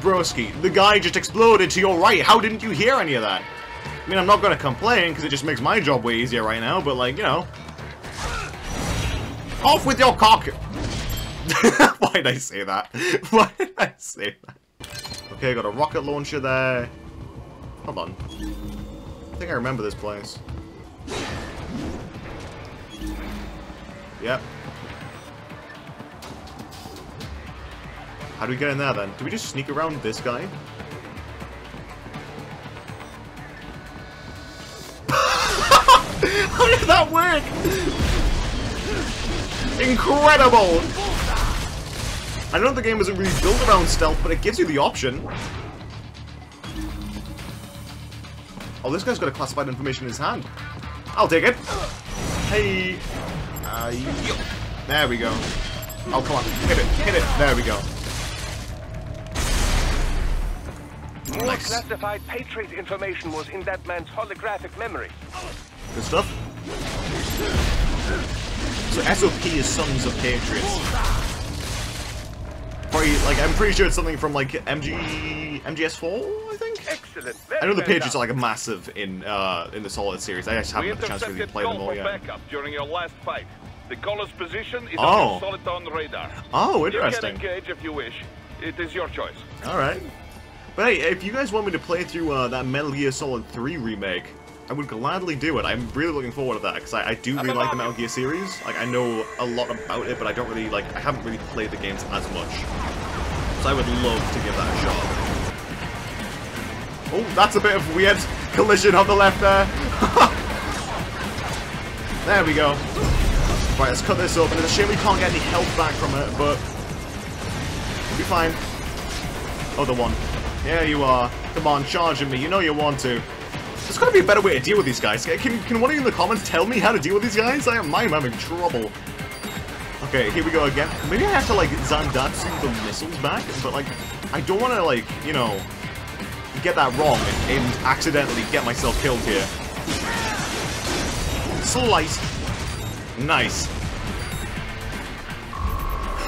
Broski, the guy just exploded to your right. How didn't you hear any of that? I mean, I'm not going to complain, because it just makes my job way easier right now, but, like, you know. Off with your cock! Why did I say that? Why did I say that? Okay, got a rocket launcher there. Hold on. I think I remember this place. Yep. How do we get in there then? Do we just sneak around this guy? How did that work? Incredible! I know the game isn't really built around stealth, but it gives you the option. Oh, this guy's got a classified information in his hand. I'll take it. Hey. Uh. There we go. Oh, come on. Hit it. Hit it. There we go. More Nice. classified Patriot information was in that man's holographic memory. Good stuff. So SOP is Sons of Patriots. Probably, like, I'm pretty sure it's something from, like, MG... MGS4, I think? Excellent. I know the Very Patriots are, like, massive in, uh, in the Solid series. I just haven't had a chance to really play them all yet. backup during your last fight. The caller's position is Oh. on Soliton radar. Oh, interesting. You can engage if you wish. It is your choice. Alright. But hey, if you guys want me to play through uh, that Metal Gear Solid 3 remake, I would gladly do it. I'm really looking forward to that, because I, I do really like the Metal Gear series. Like, I know a lot about it, but I don't really, like, I haven't really played the games as much. So I would love to give that a shot. Oh, that's a bit of weird collision on the left there. there we go. Right, let's cut this open. It's a shame we can't get any health back from it, but we'll be fine. Other one. Yeah, you are. Come on, charging me. You know you want to. There's gotta be a better way to deal with these guys. Can, can one of you in the comments tell me how to deal with these guys? I am, I'm having trouble. Okay, here we go again. Maybe I have to, like, Zandatsu the missiles back, but, like, I don't want to, like, you know, get that wrong and, and accidentally get myself killed here. Slice. Nice.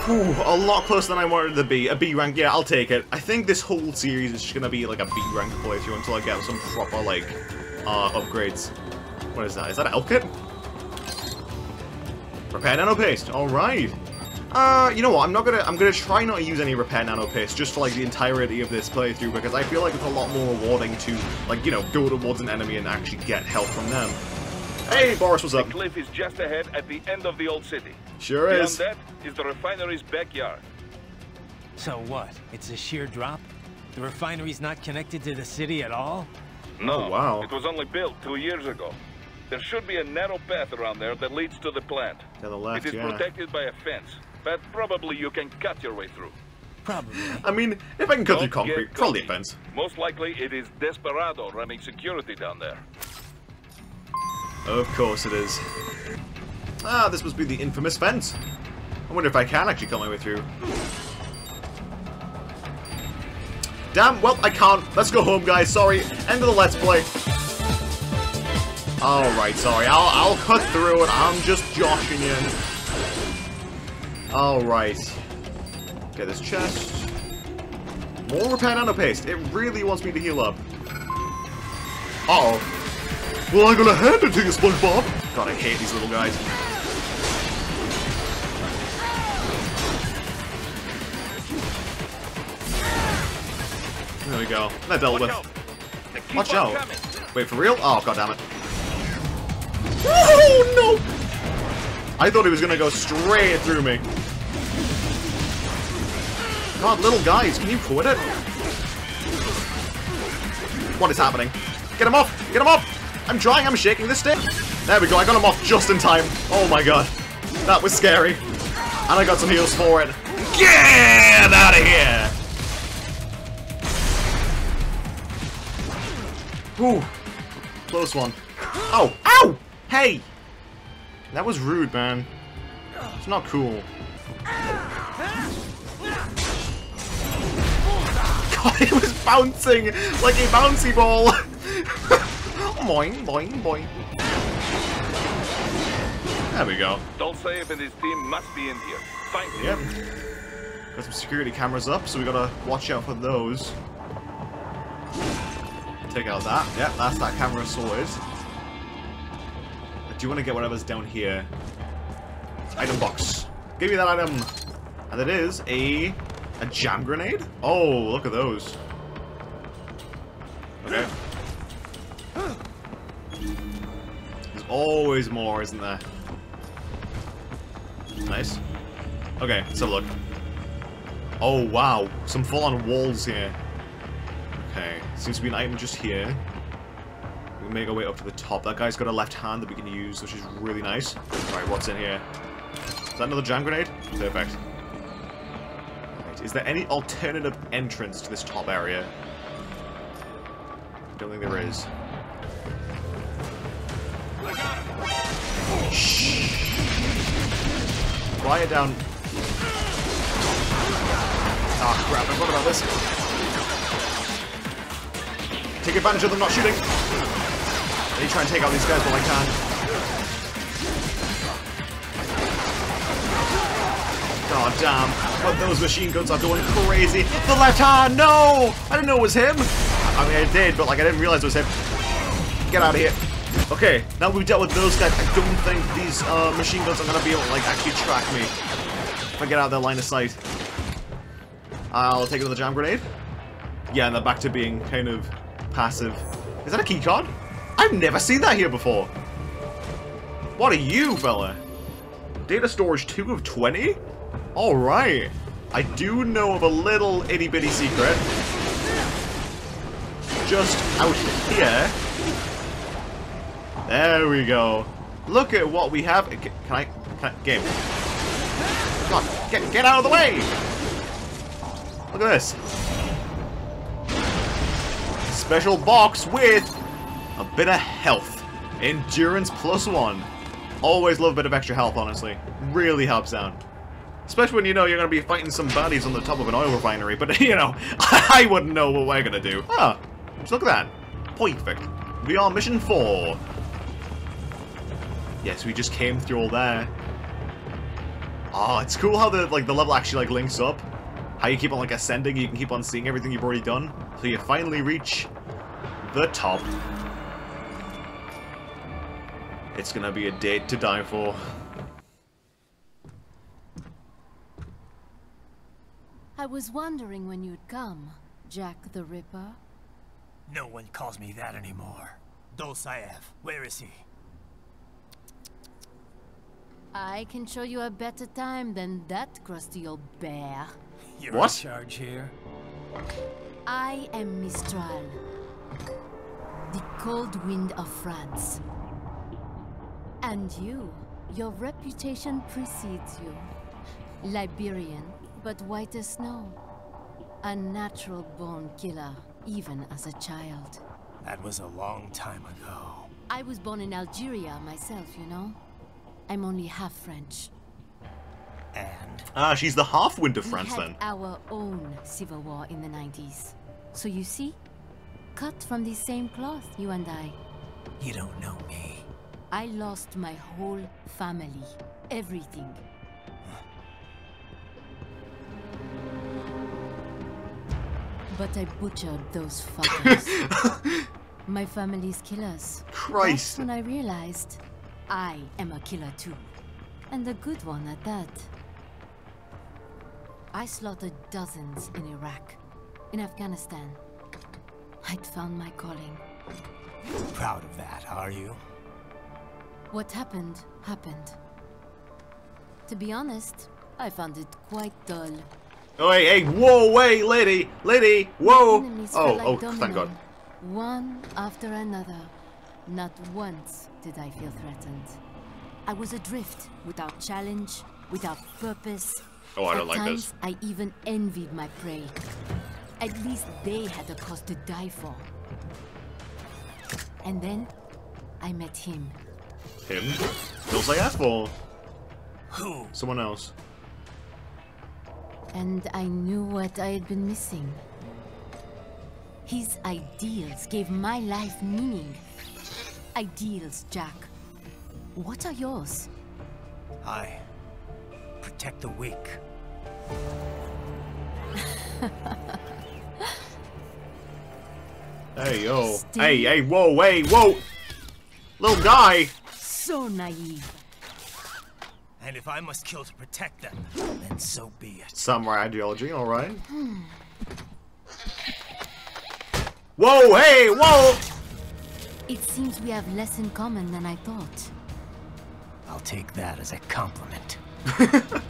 Whew, a lot closer than I wanted to be. A B rank, yeah, I'll take it. I think this whole series is just gonna be like a B rank playthrough until I get some proper, like, uh, upgrades. What is that? Is that an L kit? Repair nano paste. All right. Uh, you know what? I'm not gonna. I'm gonna try not to use any repair nano paste just for like the entirety of this playthrough because I feel like it's a lot more rewarding to like you know go towards an enemy and actually get help from them. Hey, Boris, what's up? The cliff is just ahead at the end of the old city. Sure Beyond is. that is the refinery's backyard. So what? It's a sheer drop? The refinery's not connected to the city at all? No, Oh, wow. it was only built two years ago. There should be a narrow path around there that leads to the plant. To the left, it is yeah. protected by a fence, but probably you can cut your way through. Probably. I mean, if I can cut through Don't concrete, get probably a cocky. fence. Most likely it is Desperado running security down there. Of course it is. Ah, this must be the infamous fence. I wonder if I can actually cut my way through. Damn, well, I can't. Let's go home, guys. Sorry. End of the Let's Play. Alright, sorry. I'll, I'll cut through it. I'm just joshing in. Alright. Get this chest. More repair nano paste. It really wants me to heal up. Uh-oh. Well, I'm gonna hand it to you, SpongeBob. God, I hate these little guys. There we go. That dealt with. Watch out. Wait, for real? Oh, god damn it. Oh, no! I thought he was gonna go straight through me. God, little guys, can you quit it? What is happening? Get him off! Get him off! I'm trying, I'm shaking the stick! There we go, I got him off just in time. Oh my god. That was scary. And I got some heals for it. Get out of here! Ooh. Close one. Oh! Ow! Hey! That was rude, man. It's not cool. God, it was bouncing like a bouncy ball. boing, boing, boing. There we go. Don't say if his team must be in here. Find him. Yep. Got some security cameras up, so we gotta watch out for those. Take out that. Yep, that's that camera sorted. I do want to get whatever's down here. Item box. Give me that item. And it is a a jam grenade. Oh, look at those. Okay. Always more, isn't there? Nice. Okay, let's have a look. Oh, wow. Some full-on walls here. Okay, seems to be an item just here. We can make our way up to the top. That guy's got a left hand that we can use, which is really nice. Alright, what's in here? Is that another jam grenade? Perfect. Right, is there any alternative entrance to this top area? I Don't think there is. Quiet down. Ah, crap, I forgot about this. Take advantage of them not shooting. Let me try and take out these guys while I can. God damn, but those machine guns are going crazy. The left hand, no! I didn't know it was him. I mean, I did, but like I didn't realize it was him. Get out of here. Okay, now we've dealt with those guys, I don't think these uh, machine guns are gonna be able to like actually track me. If I get out of their line of sight. I'll take another jam grenade. Yeah, and they're back to being kind of passive. Is that a key card? I've never seen that here before. What are you, fella? Data storage 2 of 20? Alright. I do know of a little itty bitty secret. Just out here. There we go. Look at what we have. Can I? Can I? Game. On, get, get out of the way! Look at this. Special box with a bit of health. Endurance plus one. Always love a bit of extra health, honestly. Really helps out. Especially when you know you're going to be fighting some baddies on the top of an oil refinery, but, you know, I wouldn't know what we're going to do. Ah, look at that. Perfect. We are mission four. Yes, we just came through all there. Oh, it's cool how the like the level actually like links up. How you keep on like ascending, you can keep on seeing everything you've already done. So you finally reach the top. It's gonna be a date to die for. I was wondering when you'd come, Jack the Ripper. No one calls me that anymore. Dolzaev, where is he? I can show you a better time than that crusty old bear. You're What? in charge here? I am Mistral. The cold wind of France. And you, your reputation precedes you. Liberian, but white as snow. A natural born killer, even as a child. That was a long time ago. I was born in Algeria myself, you know? I'm only half French. And? Ah, she's the half-wind of we France had then. our own civil war in the 90s. So you see? Cut from the same cloth, you and I. You don't know me. I lost my whole family. Everything. But I butchered those fuckers. my family's killers. Christ. That's when I realized I am a killer too. And a good one at that. I slaughtered dozens in Iraq, in Afghanistan. I'd found my calling. Proud of that, are you? What happened, happened. To be honest, I found it quite dull. Oh, hey, hey, whoa, wait, lady, lady, whoa. Oh, felt like oh, domino, thank God. One after another. Not once did I feel threatened. I was adrift, without challenge, without purpose. Oh, I At don't like times, this. I even envied my prey. At least they had a cause to die for. And then, I met him. Him? Feels like that for Who? someone else. And I knew what I had been missing. His ideals gave my life meaning. Ideals, Jack. What are yours? I protect the weak. Hey, yo. Steve. Hey, hey, whoa, hey, whoa. Little guy. So naive. And if I must kill to protect them, then so be it. Samurai ideology, alright. Hmm. Whoa, hey, whoa. It seems we have less in common than I thought. I'll take that as a compliment.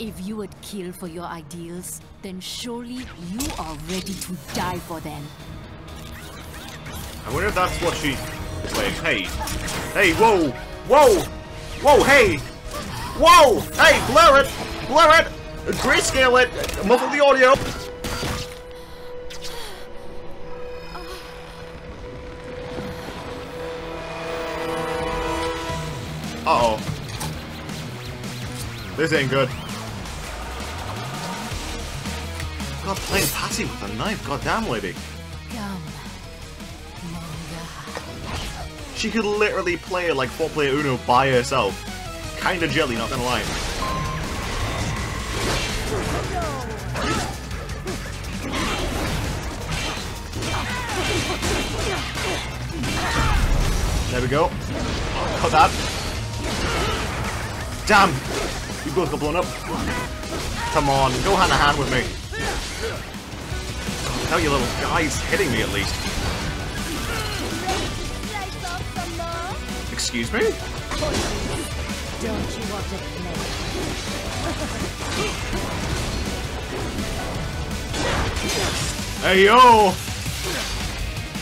If you would kill for your ideals, then surely you are ready to die for them. I wonder if that's what she... Wait, hey. Hey, whoa. Whoa. Whoa, hey. Whoa. Hey, blur it. Blur it. Grayscale it. Muffle the audio. Uh-oh. This ain't good. God, playing Patty with a knife. God damn, lady. She could literally play like 4-player Uno by herself. Kinda jelly, not gonna lie. There we go. Cut that. Damn! You both got blown up. Come on, go hand in hand with me. Now you little guy's hitting me at least. Excuse me? To? Hey yo!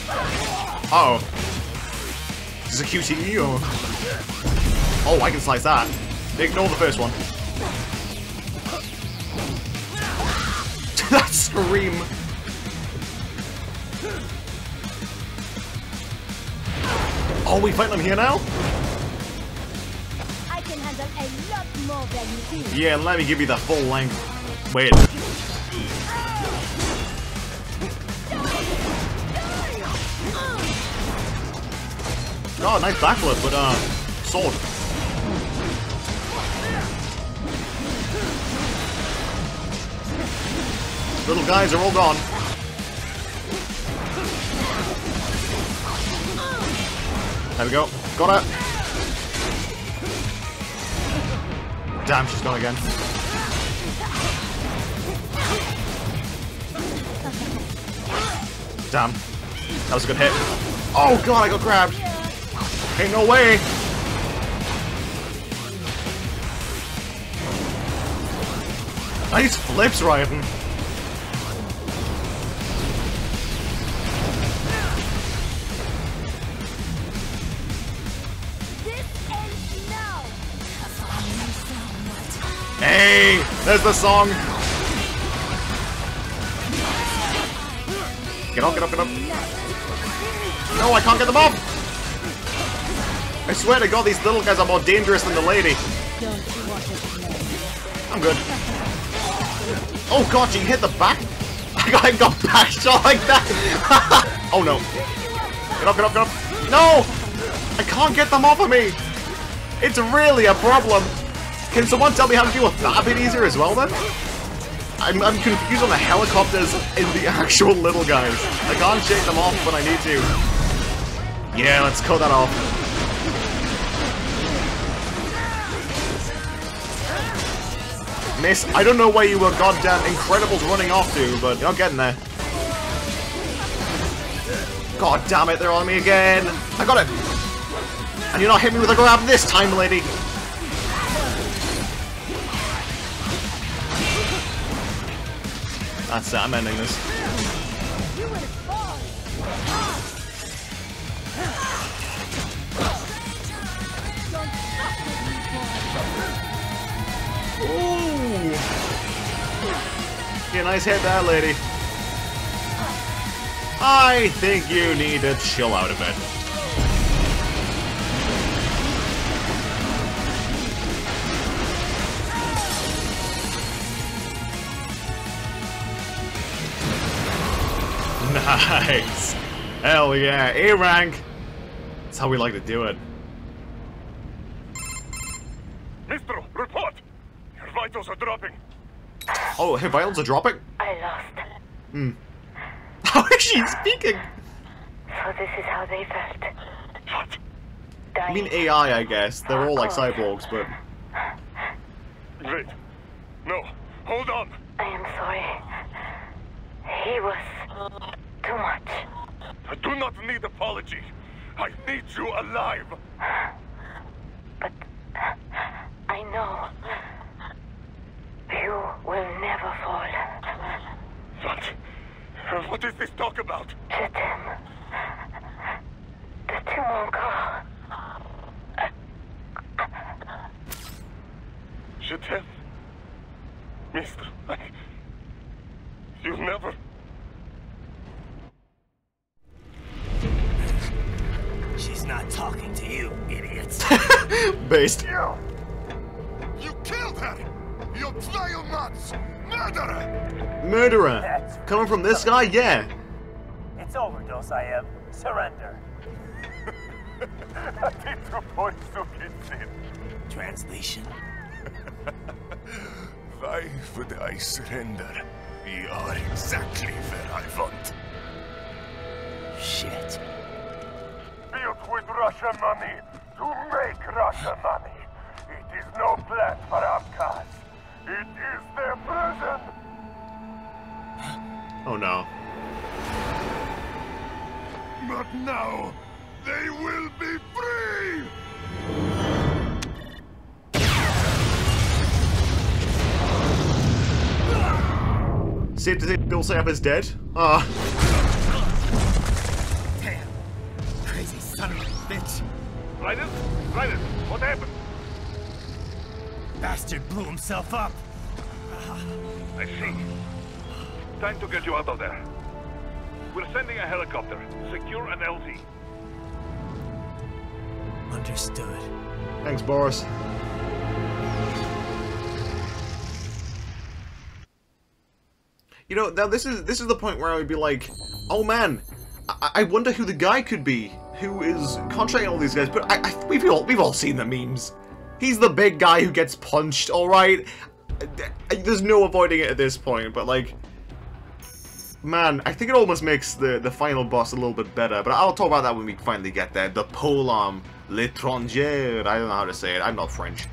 Uh oh. Is a QTE or? Oh, I can slice that. Ignore the first one. that scream. Oh, we fight them here now? I can handle a lot more than you think. Yeah, let me give you the full length. Wait. Oh, nice backflip, but uh, sword. Little guys are all gone. There we go. Got her. Damn, she's gone again. Damn. That was a good hit. Oh god, I got grabbed. Ain't no way. Nice flips, Raiden. There's the song. Get up, get up, get up. No, I can't get them up. I swear to God, these little guys are more dangerous than the lady. I'm good. Oh God, she hit the back. I got, I got back shot like that. oh no. Get up, get up, get up. No! I can't get them off of me. It's really a problem. Can someone tell me how to deal with that a bit easier as well then? I'm, I'm confused on the helicopters and the actual little guys. I can't shake them off when I need to. Yeah, let's cut that off. Miss, I don't know where you were goddamn Incredibles running off to, but you're getting there. God damn it, they're on me again. I got it. And you're not hitting me with a grab this time, lady. That's it, I'm ending this. Ooh! Yeah, nice hit there, lady. I think you need to chill out a bit. Nice! Hell yeah, A rank! That's how we like to do it. Mister, report! Your vitals are dropping. Oh, her vitals are dropping? I lost. Hmm. How is she speaking? So this is how they felt. What? I mean AI, I guess. They're all like cyborgs, but... Wait. No. Hold on. I am sorry. He was too much. I do not need apology. I need you alive. But I know you will never fall. What? What is this talk about? Chetan. The Tumonko. Chetan? Mister, I... You never... She's not talking to you, idiots. Based. You! You killed her! You vile nuts! Murderer! Murderer! Coming from this guy? Yeah. It's overdose, I am. Surrender. Translation. Why would I surrender? We are exactly where I want. Shit. Built with Russian money to make Russian money. It is no plan for Abkhaz. It is their prison. Oh no. But now, they will be free! Safe to say Bill Sapp is dead? Ah. Damn. Raiden? Raiden, what happened? Bastard blew himself up. I see. Time to get you out of there. We're sending a helicopter. Secure an LZ. Understood. Thanks, Boris. You know, now this is this is the point where I would be like, oh man, I, I wonder who the guy could be who is contracting all these guys. But I, I, we've all we've all seen the memes. He's the big guy who gets punched. All right, there's no avoiding it at this point. But like, Man, I think it almost makes the, the final boss a little bit better, but I'll talk about that when we finally get there. The polearm, l'étranger, I don't know how to say it, I'm not French.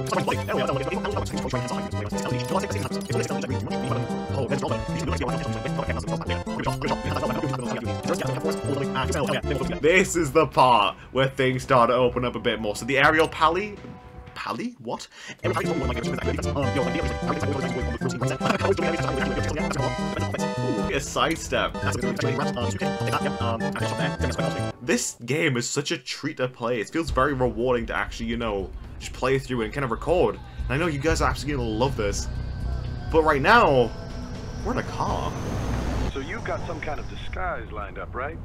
This is the part where things start to open up a bit more. So the aerial pally, pally? What? Ooh, a sidestep. This game is such a treat to play. It feels very rewarding to actually, you know, just play through and kind of record. And I know you guys are absolutely gonna love this. But right now, we're in a car. So you've got some kind of disguise lined up, right?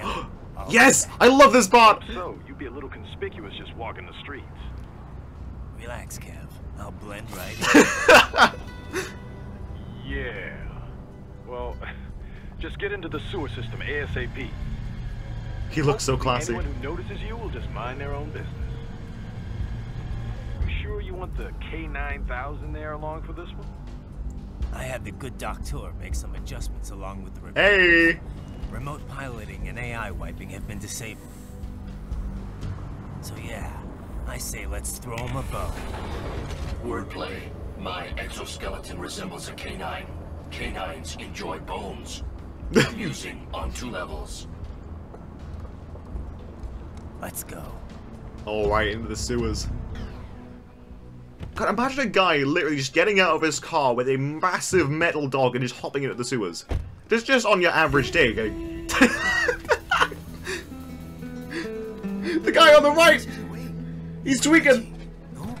Yes! I love this part! So, you'd be a little conspicuous just walking the streets. Relax, Kev. I'll blend right in. Yeah. Well, just get into the sewer system ASAP. He looks so classy. Anyone who notices you will just mind their own business. You sure you want the K9000 there along for this one? I had the good doctor make some adjustments along with the remote. Hey! Remote piloting and AI wiping have been disabled. So yeah, I say let's throw him a bone. Wordplay. My exoskeleton resembles a canine. Canines enjoy bones. Amusing on two levels. Let's go. Alright, into the sewers. God, imagine a guy literally just getting out of his car with a massive metal dog and just hopping into the sewers. Just just on your average day. Going... the guy on the right! He's tweaking! No.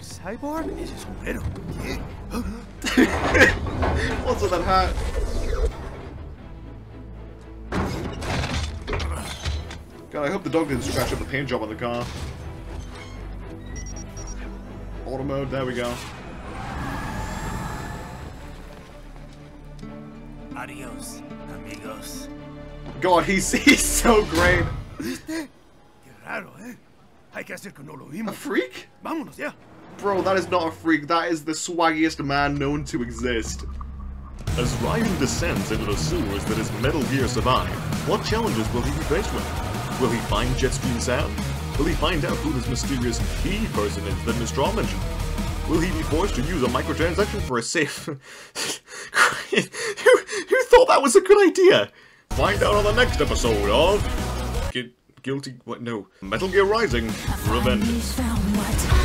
Cyborg? Ese es un What's with that hat? God, I hope the dog didn't scratch up the paint job on the car. Auto mode, there we go. Adios, amigos. God, he's he's so great. Qué raro, ¿eh? Hay que hacer que no lo vimos. A freak? Vámonos, ya. Bro, that is not a freak. That is the swaggiest man known to exist. As Raiden descends into the sewers that is Metal Gear Survive, what challenges will he be faced with? Will he find Jetstream Sam? Will he find out who this mysterious key person is that Mistral mentioned? Will he be forced to use a microtransaction for a safe... who, who thought that was a good idea? Find out on the next episode of... Gu Guilty... What? No. Metal Gear Rising Revengeance.